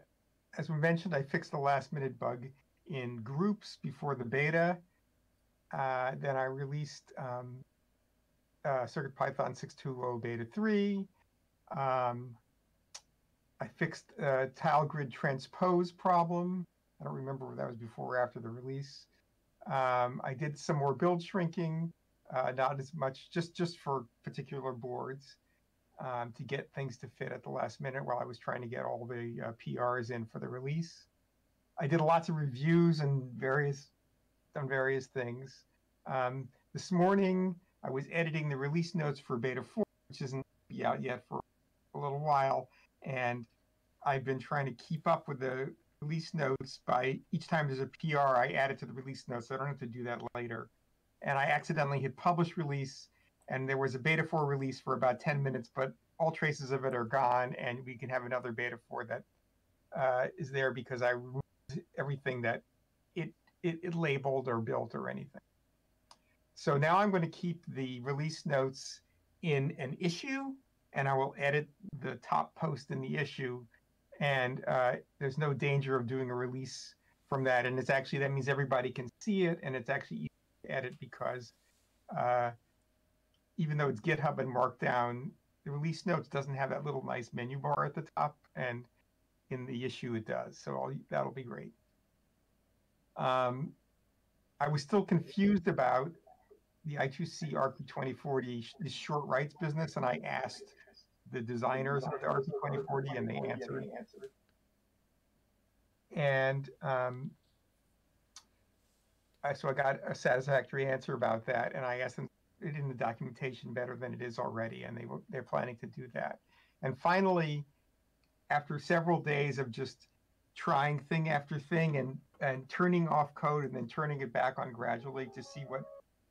as we mentioned, I fixed the last minute bug in groups before the beta. Uh, then I released um, uh, CircuitPython 620 Beta 3. Um, I fixed a tile grid transpose problem. I don't remember if that was before or after the release. Um, I did some more build shrinking, uh, not as much, just just for particular boards um, to get things to fit at the last minute while I was trying to get all the uh, PRs in for the release. I did lots of reviews and various on various things. Um, this morning, I was editing the release notes for Beta 4, which isn't be out yet for a little while, and I've been trying to keep up with the release notes by each time there's a PR, I add it to the release notes, so I don't have to do that later. And I accidentally hit publish release, and there was a Beta 4 release for about 10 minutes, but all traces of it are gone, and we can have another Beta 4 that uh, is there because I removed everything that it, it, it labeled or built or anything. So now I'm going to keep the release notes in an issue, and I will edit the top post in the issue. And uh, there's no danger of doing a release from that. And it's actually that means everybody can see it, and it's actually easy to edit because uh, even though it's GitHub and Markdown, the release notes doesn't have that little nice menu bar at the top, and in the issue it does. So I'll, that'll be great. Um, I was still confused about the I2C RP2040 the short writes business, and I asked the designers of the RP2040, and they answered. And um, I, so I got a satisfactory answer about that, and I asked them it in the documentation better than it is already, and they were they're planning to do that. And finally, after several days of just trying thing after thing and and turning off code and then turning it back on gradually to see what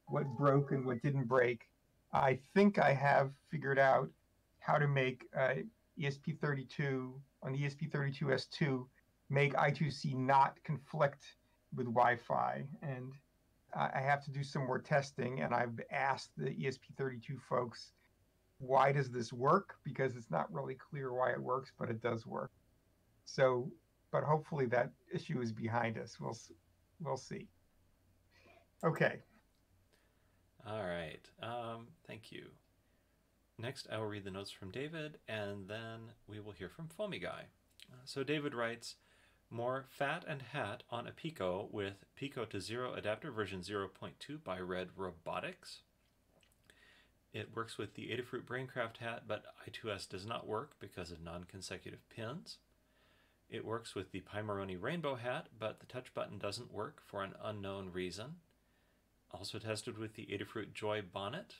what broke and what didn't break. I think I have figured out how to make uh, ESP32 on the ESP32S2 make I2C not conflict with Wi-Fi, and I have to do some more testing. And I've asked the ESP32 folks, why does this work? Because it's not really clear why it works, but it does work. So, but hopefully that issue is behind us. We'll we'll see. Okay. All right. Um, thank you. Next, I will read the notes from David, and then we will hear from Foamy Guy. Uh, so David writes, more pHAT and hat on a Pico with Pico to Zero adapter version 0.2 by Red Robotics. It works with the Adafruit Braincraft hat, but I2S does not work because of non-consecutive pins. It works with the Pimoroni Rainbow Hat, but the touch button doesn't work for an unknown reason. Also tested with the Adafruit Joy Bonnet.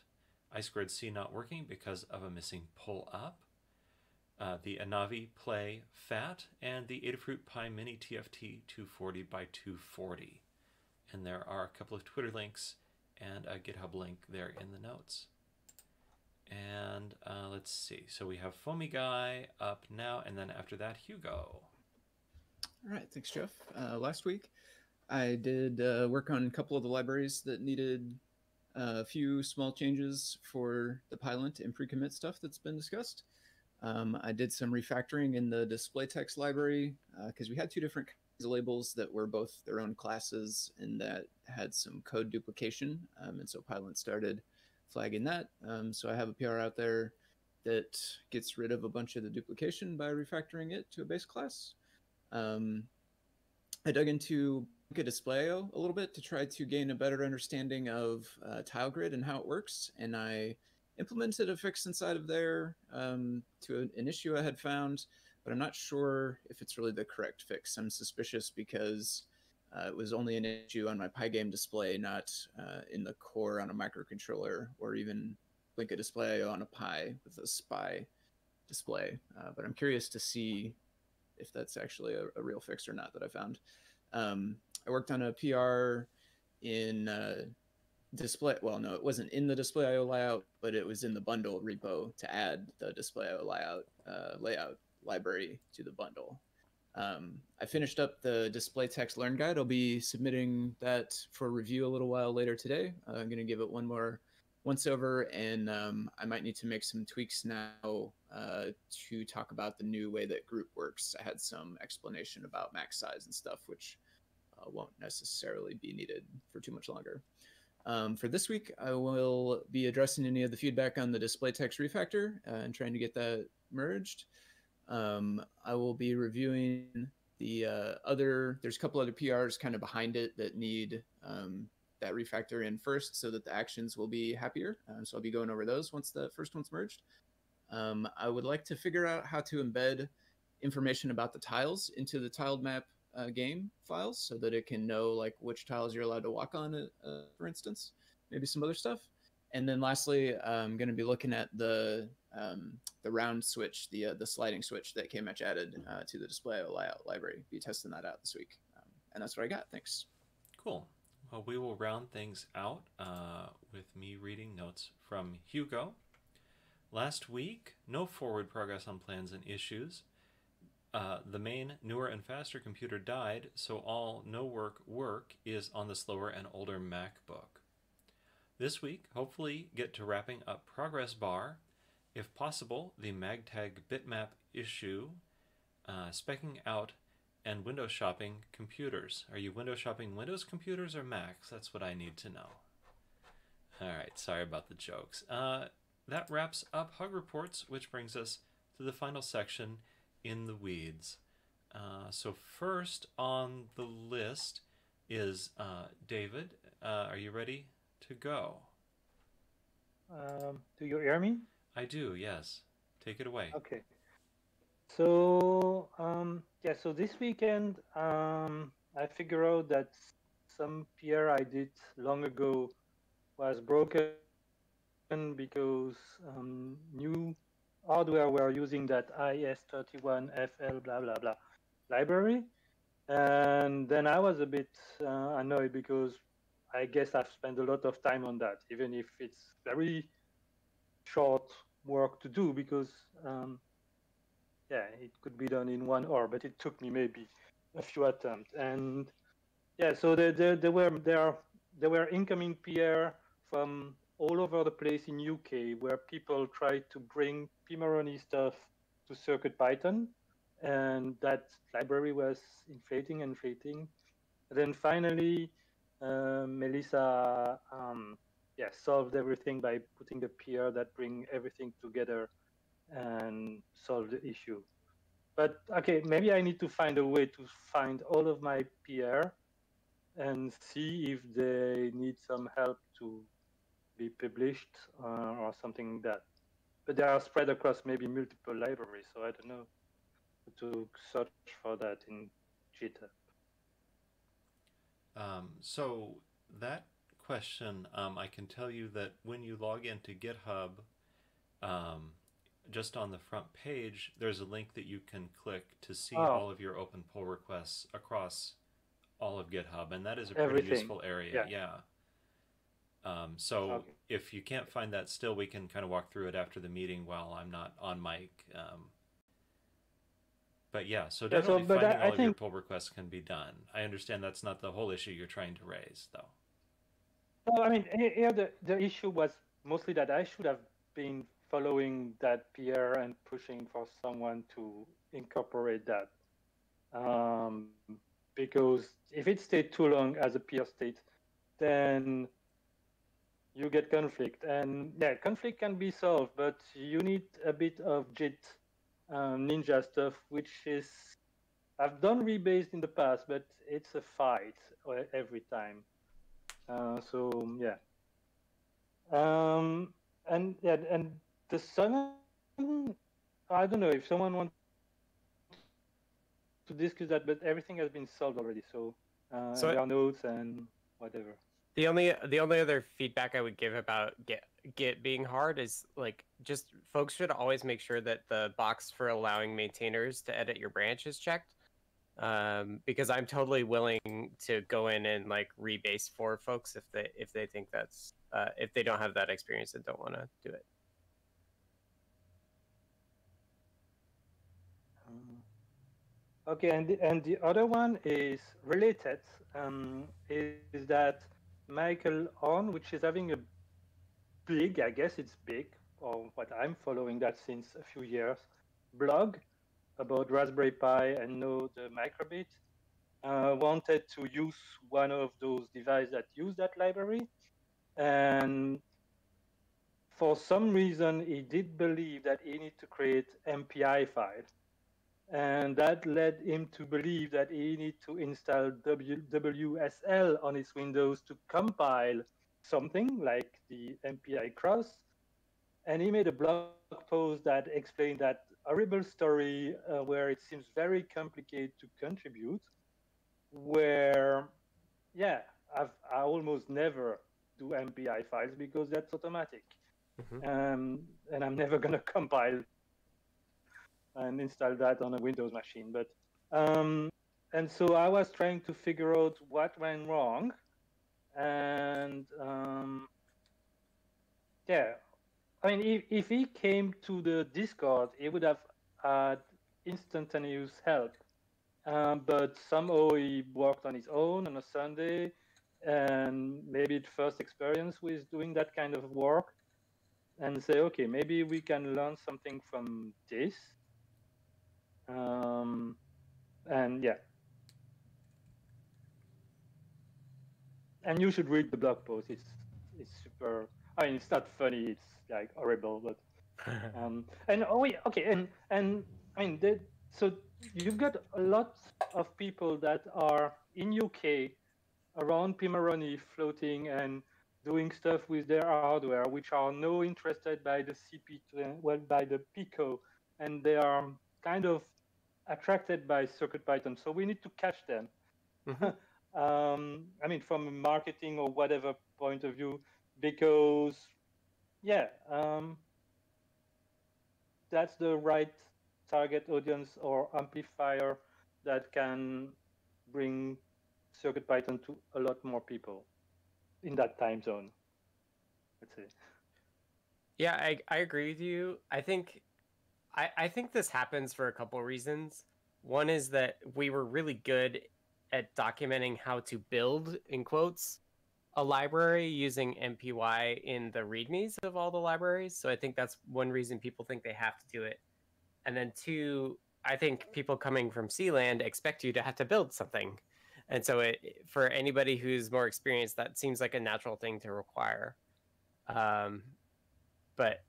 I squared C not working because of a missing pull up. Uh, the ANAVI Play pHAT and the Adafruit Pi Mini TFT 240 by 240. And there are a couple of Twitter links and a GitHub link there in the notes. And uh, let's see. So we have Foamy Guy up now, and then after that, Hugo. All right, thanks, Jeff. Uh, last week, I did uh, work on a couple of the libraries that needed a few small changes for the Pylint and pre-commit stuff that's been discussed. Um, I did some refactoring in the display text library because uh, we had two different labels that were both their own classes and that had some code duplication. Um, and so Pylint started flagging that. Um, so I have a PR out there that gets rid of a bunch of the duplication by refactoring it to a base class. Um, I dug into Blinka display a little bit to try to gain a better understanding of uh, TileGrid and how it works. And I implemented a fix inside of there um, to an issue I had found, but I'm not sure if it's really the correct fix. I'm suspicious because uh, it was only an issue on my Pygame display, not uh, in the core on a microcontroller or even Blinka Display on a Pi with a SPI display. Uh, but I'm curious to see if that's actually a, a, real fix or not that I found. Um, I worked on a PR in uh, display. Well, no, it wasn't in the display.io layout, but it was in the bundle repo to add the display.io layout uh, layout library to the bundle. Um, I finished up the display text learn guide. I'll be submitting that for review a little while later today. Uh, I'm going to give it one more once over, and um, I might need to make some tweaks now uh, to talk about the new way that group works. I had some explanation about max size and stuff, which uh, won't necessarily be needed for too much longer. Um, for this week, I will be addressing any of the feedback on the display text refactor uh, and trying to get that merged. Um, I will be reviewing the uh, other, there's a couple other PRs kind of behind it that need um, that refactor in first so that the actions will be happier. Um, so I'll be going over those once the first one's merged. Um, I would like to figure out how to embed information about the tiles into the tiled map uh, game files so that it can know like which tiles you're allowed to walk on, uh, for instance, maybe some other stuff. And then lastly, I'm going to be looking at the um, the round switch, the uh, the sliding switch that KMatch added uh, to the display layout library. Be testing that out this week, um, and that's what I got. Thanks. Cool. Well, we will round things out uh, with me reading notes from Hugo. Last week, no forward progress on plans and issues. Uh, the main, newer and faster computer died, so all no work work is on the slower and older MacBook. This week, hopefully, get to wrapping up Progress Bar if possible, the MagTag bitmap issue, uh, specking out and window shopping computers. Are you window shopping Windows computers or Macs? That's what I need to know. All right, sorry about the jokes. Uh, that wraps up Hug Reports, which brings us to the final section in the weeds. Uh, so, first on the list is uh, David. Uh, are you ready to go? Um, do you hear me? I do, yes. Take it away. Okay. So, um, yeah, so this weekend, um, I figured out that some PR I did long ago was broken because um, new hardware were using that IS31FL blah blah blah library. And then I was a bit uh, annoyed because I guess I've spent a lot of time on that, even if it's very short work to do because um, yeah, it could be done in one hour, but it took me maybe a few attempts. And yeah, so there, there, there were there there were incoming PR from all over the place in UK where people tried to bring Pimoroni stuff to Circuit Python, and that library was inflating, and inflating. Then finally, uh, Melissa um, yeah solved everything by putting the PR that bring everything together and solve the issue. But okay, maybe I need to find a way to find all of my PR and see if they need some help to be published uh, or something like that. But they are spread across maybe multiple libraries, so I don't know. to search for that in GitHub. Um, so that question, um, I can tell you that when you log into GitHub, um, just on the front page, there's a link that you can click to see Oh. all of your open pull requests across all of GitHub, and that is a pretty Everything. useful area. Yeah. Um, so Okay. if you can't find that still, we can kind of walk through it after the meeting while I'm not on mic. Um, but yeah, so Yeah, so- definitely but I- finding I all of your pull requests can be done. I understand that's not the whole issue you're trying to raise, though. Well, I mean, he- here the, the issue was mostly that I should have been following that PR and pushing for someone to incorporate that. Um, because if it stayed too long as a PR state, then you get conflict. And yeah, conflict can be solved, but you need a bit of Git um, ninja stuff, which is I've done rebased in the past, but it's a fight every time. Uh, so yeah. Um, and yeah, and the second, I don't know if someone wants to discuss that, but everything has been solved already. So, uh, So I- there are notes and whatever. The only the only other feedback I would give about Git being hard is like just folks should always make sure that the box for allowing maintainers to edit your branch is checked. Um, because I'm totally willing to go in and like rebase for folks if they if they think that's uh, if they don't have that experience and don't want to do it. Um, Okay, and the, and the other one is related. Um, is, is that Michael On, which is having a big, I guess it's big, or what I'm following that since a few years, blog about Raspberry Pi and Node Microbit. Uh, wanted to use one of those devices that use that library, and for some reason he did believe that he need to create MPY file and that led him to believe that he need to install w- WSL on his Windows to compile something like the mpy-cross. And he made a blog post that explained that horrible story uh, where it seems very complicated to contribute, where, yeah, I've, I almost never do MPY files because that's automatic. Um, and I'm never going to compile and install that on a Windows machine. But um, and so I was trying to figure out what went wrong, and um, yeah, I mean, if, if he came to the Discord, he would have had instantaneous help. Um, but somehow he worked on his own on a Sunday, and maybe the first experience with doing that kind of work, and say, okay, maybe we can learn something from this um, and yeah. And you should read the blog post. It's it's super. I mean, it's not funny. It's like horrible, but um, and oh yeah, okay, and and I mean, the, so you've got a lot of people that are in UK around Pimoroni floating and doing stuff with their hardware, which are no interested by the CP, well, by the Pico, and they are kind of attracted by CircuitPython. So we need to catch them. um, I mean, from a marketing or whatever point of view, because yeah, um, that's the right target audience or amplifier that can bring CircuitPython to a lot more people in that time zone. Let's say. Yeah, I, I agree with you. I think I, I think this happens for a couple reasons. One is that we were really good at documenting how to build in quotes a library using MPY in the readmes of all the libraries. So I think that's one reason people think they have to do it. And then two, I think people coming from C land expect you to have to build something. And so it for anybody who's more experienced, that seems like a natural thing to require. Um, but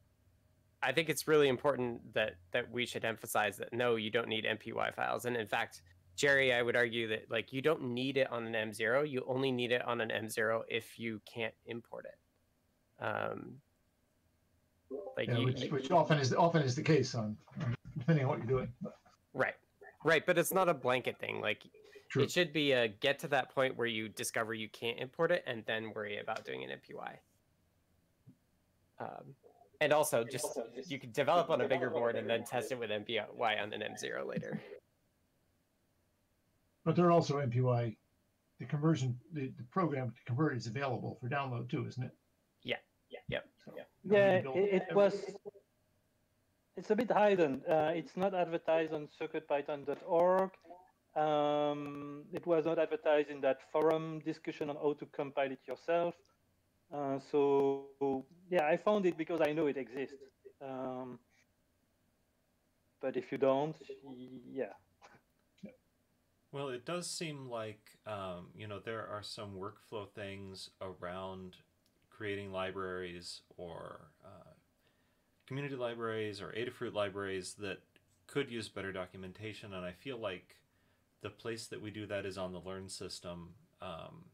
I think it's really important that that we should emphasize that no, you don't need MPY files. And in fact, Jerry, I would argue that like you don't need it on an M0. You only need it on an M0 if you can't import it. Um, like Yeah, you, which, which often is often is the case on, on depending on what you're doing. Right. Right, but it's not a blanket thing. Like True. it should be a get to that point where you discover you can't import it and then worry about doing an MPY. Um, and also, just you can develop on a bigger board and then test it with MPY on an M0 later. But there are also MPY, the conversion, the, the program to convert is available for download too, isn't it? Yeah, yeah, yep. So, yeah. you Yeah, it, it was. It's a bit hidden. Uh, it's not advertised on circuitpython.org. Um, it was not advertised in that forum discussion on how to compile it yourself. Uh, so yeah, I found it because I know it exists. Um, but if you don't, yeah, Well, it does seem like um, you know there are some workflow things around creating libraries or uh, community libraries or Adafruit libraries that could use better documentation, and I feel like the place that we do that is on the Learn system. Um,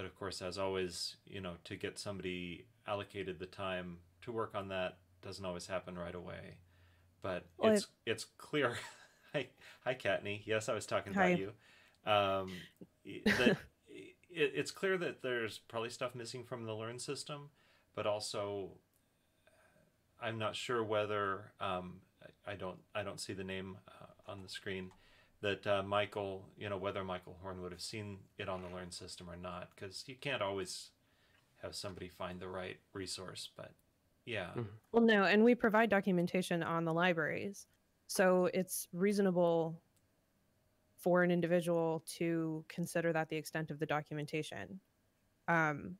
but of course, as always, you know, to get somebody allocated the time to work on that doesn't always happen right away. But Well, it's it's clear. hi, hi, Kattni. Yes, I was talking Hi. about you. Um, that it, it's clear that there's probably stuff missing from the Learn system, but also I'm not sure whether um, I, I don't I don't see the name uh, on the screen that uh, Michael you know whether Michael Horn would have seen it on the Learn system or not because you can't always have somebody find the right resource, but yeah. Mhm. Well, no, and we provide documentation on the libraries. So it's reasonable for an individual to consider that the extent of the documentation. Um,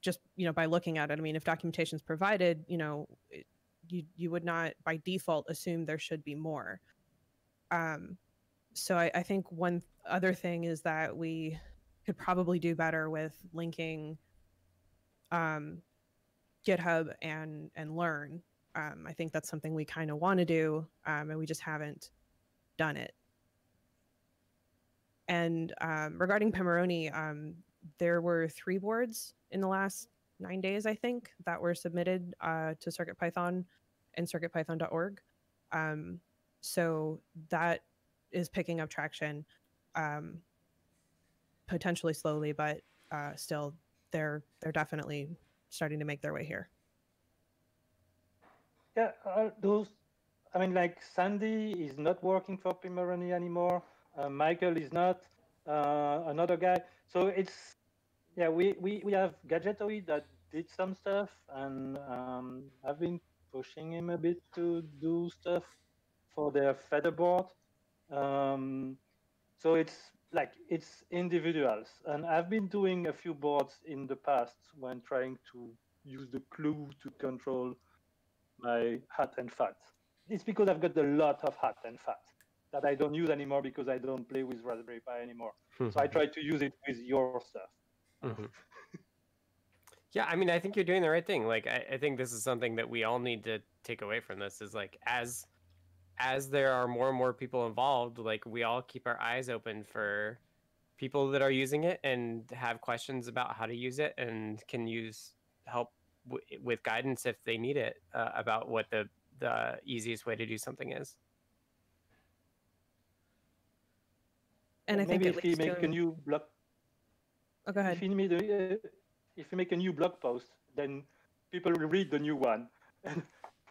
just, you know, by looking at it. I mean, if documentation is provided, you know, it, you, you would not by default assume there should be more. Um, so I, I think one other thing is that we could probably do better with linking um, GitHub and and Learn. Um, I think that's something we kind of want to do, um, and we just haven't done it. And um, regarding Pimoroni, um, there were three boards in the last nine days, I think, that were submitted uh, to CircuitPython and CircuitPython.org. Um, so that is picking up traction, um, potentially slowly, but uh, still, they're they're definitely starting to make their way here. yeah. Uh, those, I mean, like Sandy is not working for Pimoroni anymore. Uh, Michael is not. Uh, another guy. So it's yeah. We we we have Gadgetoid that did some stuff, and um, I've been pushing him a bit to do stuff for their feather board. Um, so it's like it's individuals, and I've been doing a few boards in the past when trying to use the clue to control my hat and pHAT. It's because I've got a lot of hat and pHAT that I don't use anymore because I don't play with Raspberry Pi anymore. so I try to use it with your stuff. Mhm. yeah, I mean, I think you're doing the right thing. Like, I, I think this is something that we all need to take away from this. Is like as as there are more and more people involved, like we all keep our eyes open for people that are using it and have questions about how to use it and can use help w- with guidance if they need it uh, about what the the easiest way to do something is. And I think maybe it if you make to- a new blog, Oh, go ahead. if we made a, uh, if we make a new blog post, then people will read the new one, and,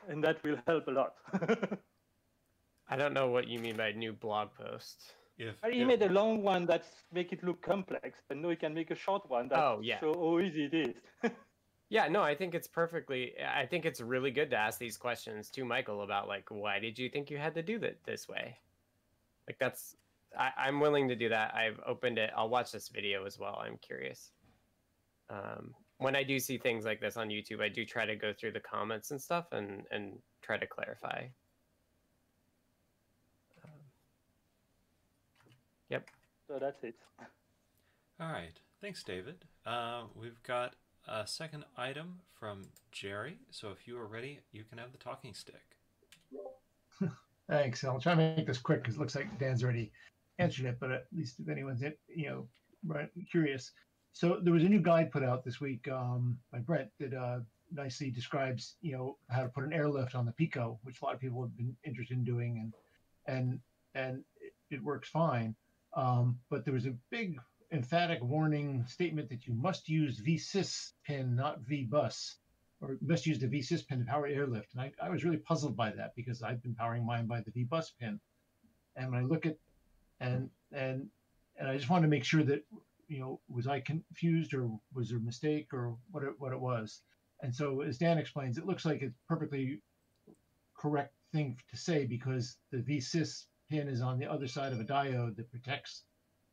and that will help a lot. I don't know what you mean by new blog post. If, he if- made a long one that make it look complex, but now he can make a short one that Oh, yeah. show how easy it is. Yeah, no, I think it's perfectly. I think it's really good to ask these questions to Michael about like, why did you think you had to do that this way? Like that's, I, I'm willing to do that. I've opened it. I'll watch this video as well. I'm curious. Um, when I do see things like this on YouTube, I do try to go through the comments and stuff and and try to clarify. Yep. so that's it. All right. Thanks, David. Uh, we've got a second item from Jerry. So if you are ready, you can have the talking stick. Thanks. I'll try to make this quick because it looks like Dan's already answered it, but at least if anyone's in, you know, right, curious. So there was a new guide put out this week um, by Brent that uh, nicely describes, you know, how to put an airlift on the Pico, which a lot of people have been interested in doing, and and and it works fine. Um, but there was a big emphatic warning statement that you must use vsys pin, not vbus, or must use the vsys pin to power airlift. And I, I was really puzzled by that because I've been powering mine by the vbus pin. And when I look at and and and I just wanted to make sure that you know was I confused or was there a mistake or what it, what it was. And so as Dan explains, it looks like it's perfectly correct thing to say because the vsys pin is on the other side of a diode that protects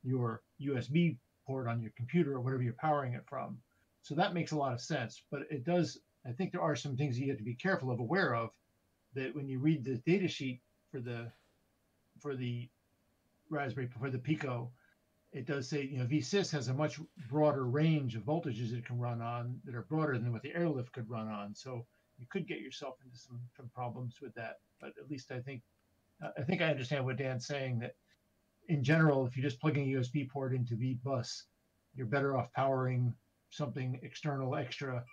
your USB port on your computer or whatever you're powering it from. So that makes a lot of sense. But it does, I think there are some things you have to be careful of, aware of, that when you read the data sheet for the for the Raspberry for the Pico, it does say you know vSys has a much broader range of voltages it can run on that are broader than what the airlift could run on. So you could get yourself into some, some problems with that. But at least I think I think I understand what Dan's saying that in general, if you're just plugging a USB port into VBus, you're better off powering something external extra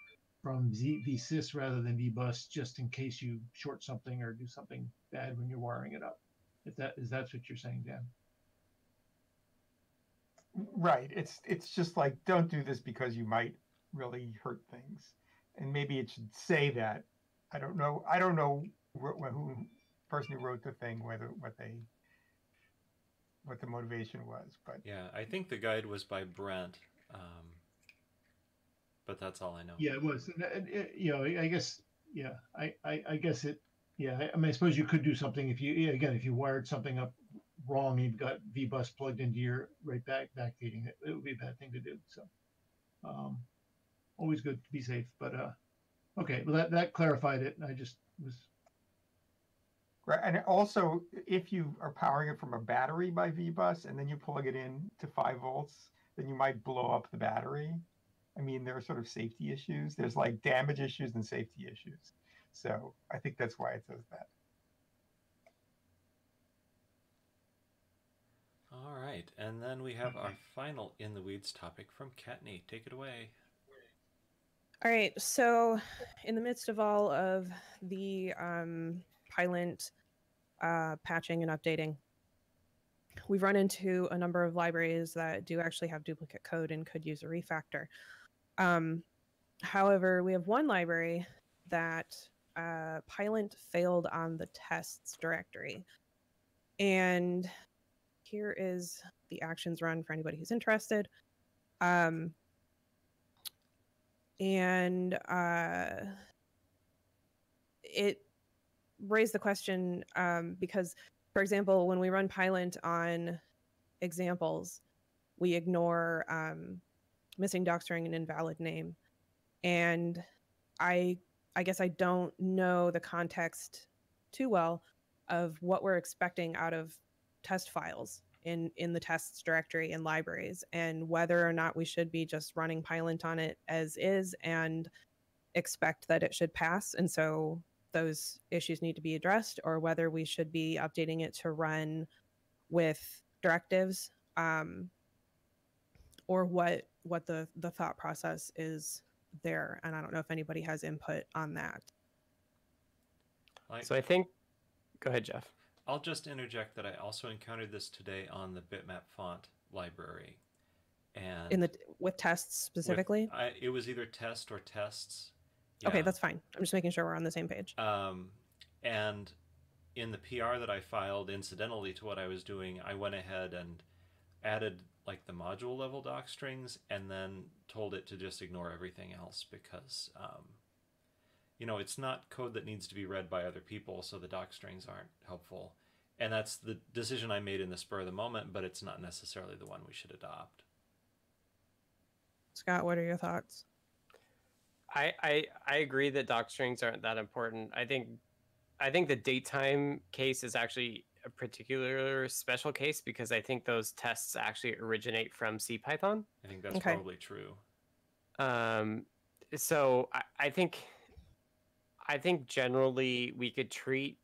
from Z- VSys rather than VBus, just in case you short something or do something bad when you're wiring it up. If that is that's what you're saying, Dan. Right. It's it's just like don't do this because you might really hurt things, and maybe it should say that. I don't know. I don't know who person who wrote the thing whether what they what the motivation was, but Yeah, I think the guide was by Brent, um, but that's all I know. Yeah, it was. And, and, it- you know, I guess. Yeah, I, I, I guess it. Yeah, I- I mean, I suppose you could do something if you yeah, again if you wired something up wrong, you've got VBus plugged into your right back backfeeding it. It would be a bad thing to do. So, um, always good to be safe. But uh, okay, well that that clarified it. I just was Right, and also if you are powering it from a battery by VBus and then you plug it in to five volts, then you might blow up the battery. I mean, there are sort of safety issues. There's like damage issues and safety issues. So I think that's why it says that. All right, and then we have our final in the weeds topic from Kattni. Take it away. All right. So, in the midst of all of the um, Pylint uh, patching and updating, we've run into a number of libraries that do actually have duplicate code and could use a refactor. Um, however, we have one library that uh, Pylint failed on the tests directory. And here is the actions run for anybody who's interested. Um, and uh, it raised the question um, because, for example, when we run Pylint on examples, we ignore um, missing docstring and invalid name, and I I guess I don't know the context too well of what we're expecting out of test files in in the tests directory and libraries and whether or not we should be just running Pylint on it as is and expect that it should pass. And so those issues need to be addressed or whether we should be updating it to run with directives um, or what what the the thought process is there and i don't know if anybody has input on that So I think. Go ahead, Jeff. I'll just interject that I also encountered this today on the bitmap font library, and in the with tests with- specifically I, it was either test or tests. Okay that's fine i'm just making sure we're on the same page Um, and in the PR that I filed, incidentally to what I was doing, I went ahead and added like the module level doc strings and then told it to just ignore everything else because, um, you know, it's not code that needs to be read by other people, so the doc strings aren't helpful. And that's the decision I made in the spur of the moment, but it's not necessarily the one we should adopt. scott what are your thoughts I, I I agree that doc strings aren't that important. I think I think the datetime case is actually a particular special case because I think those tests actually originate from CPython. I think that's Okay. probably true. Um, so I, I think I think generally we could treat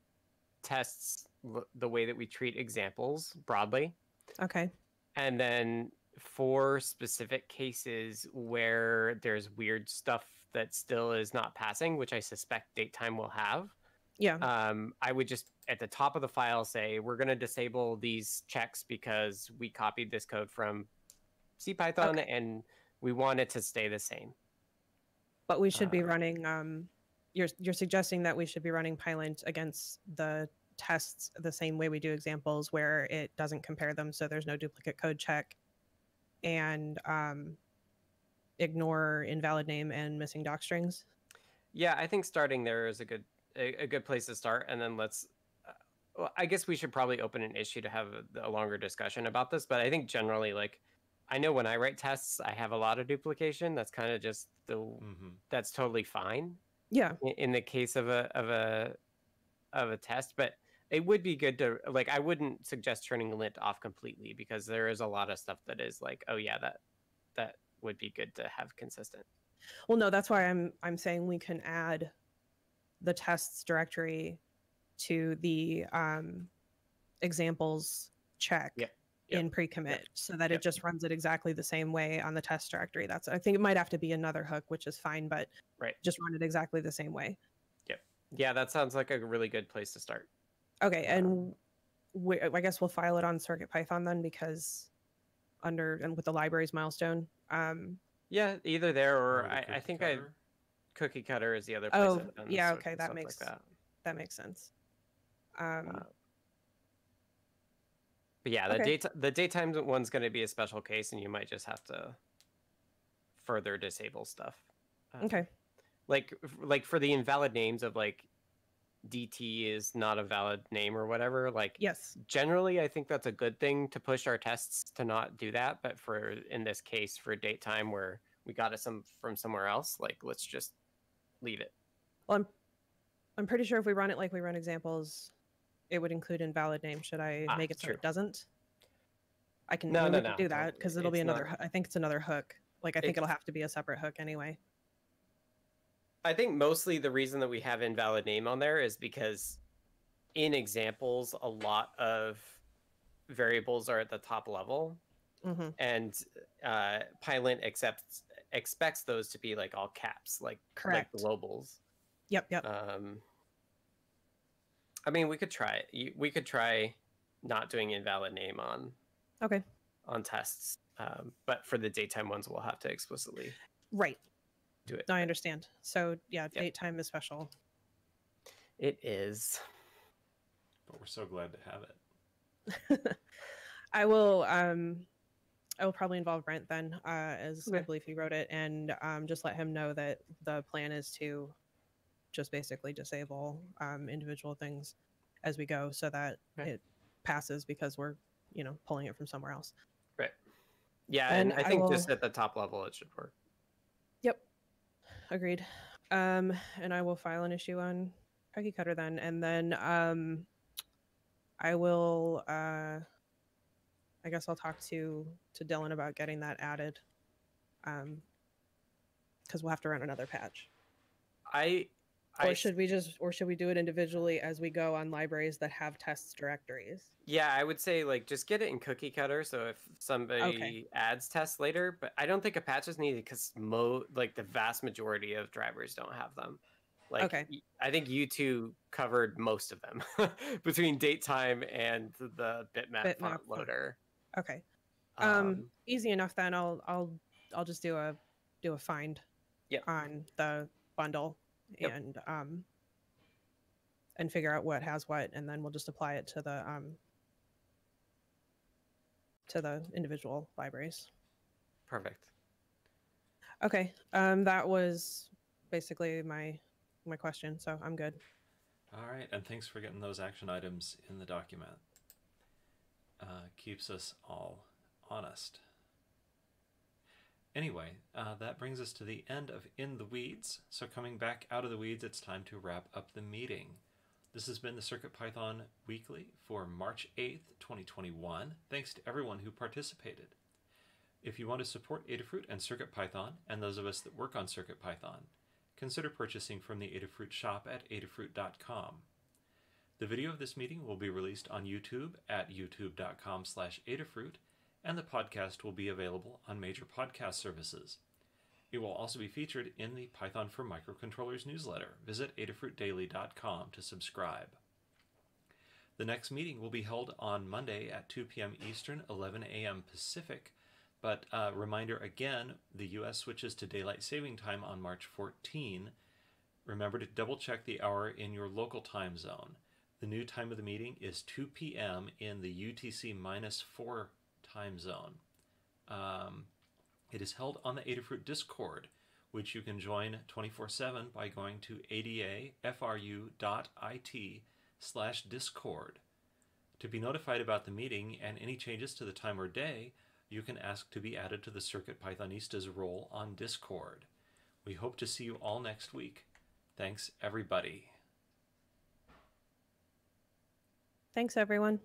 tests l- the way that we treat examples broadly. okay And then for specific cases where there's weird stuff that still is not passing, which I suspect datetime will have, Yeah. um, I would just at the top of the file say we're going to disable these checks because we copied this code from CPython Okay. and we want it to stay the same. But we should be Uh, running. Um, you're you're suggesting that we should be running Pylint against the tests the same way we do examples, where it doesn't compare them, so there's no duplicate code check, and um, ignore invalid name and missing doc strings. Yeah, I think starting there is a good a, a good place to start, and then let's. Uh, well, I guess we should probably open an issue to have a, a longer discussion about this. But I think generally, like, I know when I write tests, I have a lot of duplication. That's kind of just the hmm that's totally fine Yeah. i- in the case of a of a of a test. But it would be good to like. I wouldn't suggest turning lint off completely because there is a lot of stuff that is like, oh yeah, that that would be good to have consistent. Well, no, that's why I'm I'm saying we can add the tests directory to the um, examples check. Yep. in pre-commit so that Yep. it just runs it exactly the same way on the test directory. That's I think it might have to be another hook, which is fine, but Right. just run it exactly the same way. Yep. Yeah, that sounds like a really good place to start. Okay, and we, I guess we'll file it on Circuit Python then because under and with the library's milestone. Um, Yeah, either there or Or the I, I cookie think I cookie cutter is the other place. Oh, I've done yeah, okay, that makes- like that. that makes sense. Um, Uh, But yeah, the Okay. date the datetime one's going to be a special case, and you might just have to further disable stuff. Uh, okay. Like like for the invalid names of like DT is not a valid name or whatever. Like Yes. generally, I think that's a good thing to push our tests to not do that. But for in this case, for date time where we got it some from somewhere else, like let's just leave it. Well, I'm I'm pretty sure if we run it like we run examples, it would include invalid name. Should I Ah, make it so true. it doesn't? I can. No, no, no, do that because it'll be another. not- I think it's another hook. Like I think it'll have to be a separate hook anyway. I think mostly the reason that we have invalid name on there is because in examples, a lot of variables are at the top level, hmm and uh, Pylint accepts expects those to be like all caps, like Correct. like globals. Yep. Yep. Um, I mean, we could try it. We could try not doing invalid name on okay. on tests, um, but for the datetime ones, we'll have to explicitly Right. Do it. No, I understand. So yeah, Yep. date time is special. It is. But we're so glad to have it. I will. Um, I will probably involve Brent then, uh, as I believe he wrote it, and um, just let him know that the plan is to just basically disable um, individual things as we go, so that Okay. it passes because we're, you know, pulling it from somewhere else. Right. Yeah, And and, I I think will- just at the top level, it should work. Agreed. Um, and I will file an issue on Cookie Cutter then, and then um, I will. Uh, I guess I'll talk to to Dylan about getting that added. Um, because we'll have to run another patch. I, Or I should we just, or should we do it individually as we go on libraries that have tests directories? yeah, I would say like just get it in cookie cutter. So if somebody adds tests later, but I don't think a patch is needed because mo like the vast majority of drivers don't have them. Like Okay. i think you two covered most of them between date time and the bitmap, Bitmap font loader. Okay. Um, easy enough then. I'll I'll I'll just do a do a find Yep. on the bundle Yep. and um and figure out what has what and then we'll just apply it to the um to the individual libraries. perfect. Okay. Um that was basically my my question, so I'm good. All right, and thanks for getting those action items in the document. Uh, keeps us all honest. Anyway, uh, that brings us to the end of In the Weeds. So, coming back out of the weeds, it's time to wrap up the meeting. This has been the CircuitPython Weekly for March 8th, 2021. Thanks to everyone who participated. If you want to support Adafruit and CircuitPython, and those of us that work on CircuitPython, consider purchasing from the Adafruit shop at adafruit.com. The video of this meeting will be released on YouTube at youtube.com slash Adafruit, and the podcast will be available on major podcast services. It will also be featured in the Python for Microcontrollers newsletter. Visit adafruitdaily.com to subscribe. The next meeting will be held on Monday at 2 p.m. Eastern, 11 a.m. Pacific. But uh, reminder again, the U.S. switches to daylight saving time on March 14. Remember to double check the hour in your local time zone. The new time of the meeting is 2 p.m. in the UTC minus 4 time zone. Um, it is held on the Adafruit Discord, which you can join 24-7 by going to adafru.it slash discord. To be notified about the meeting and any changes to the time or day, you can ask to be added to the Circuit Pythonistas role on Discord. We hope to see you all next week. Thanks, everybody. Thanks, everyone.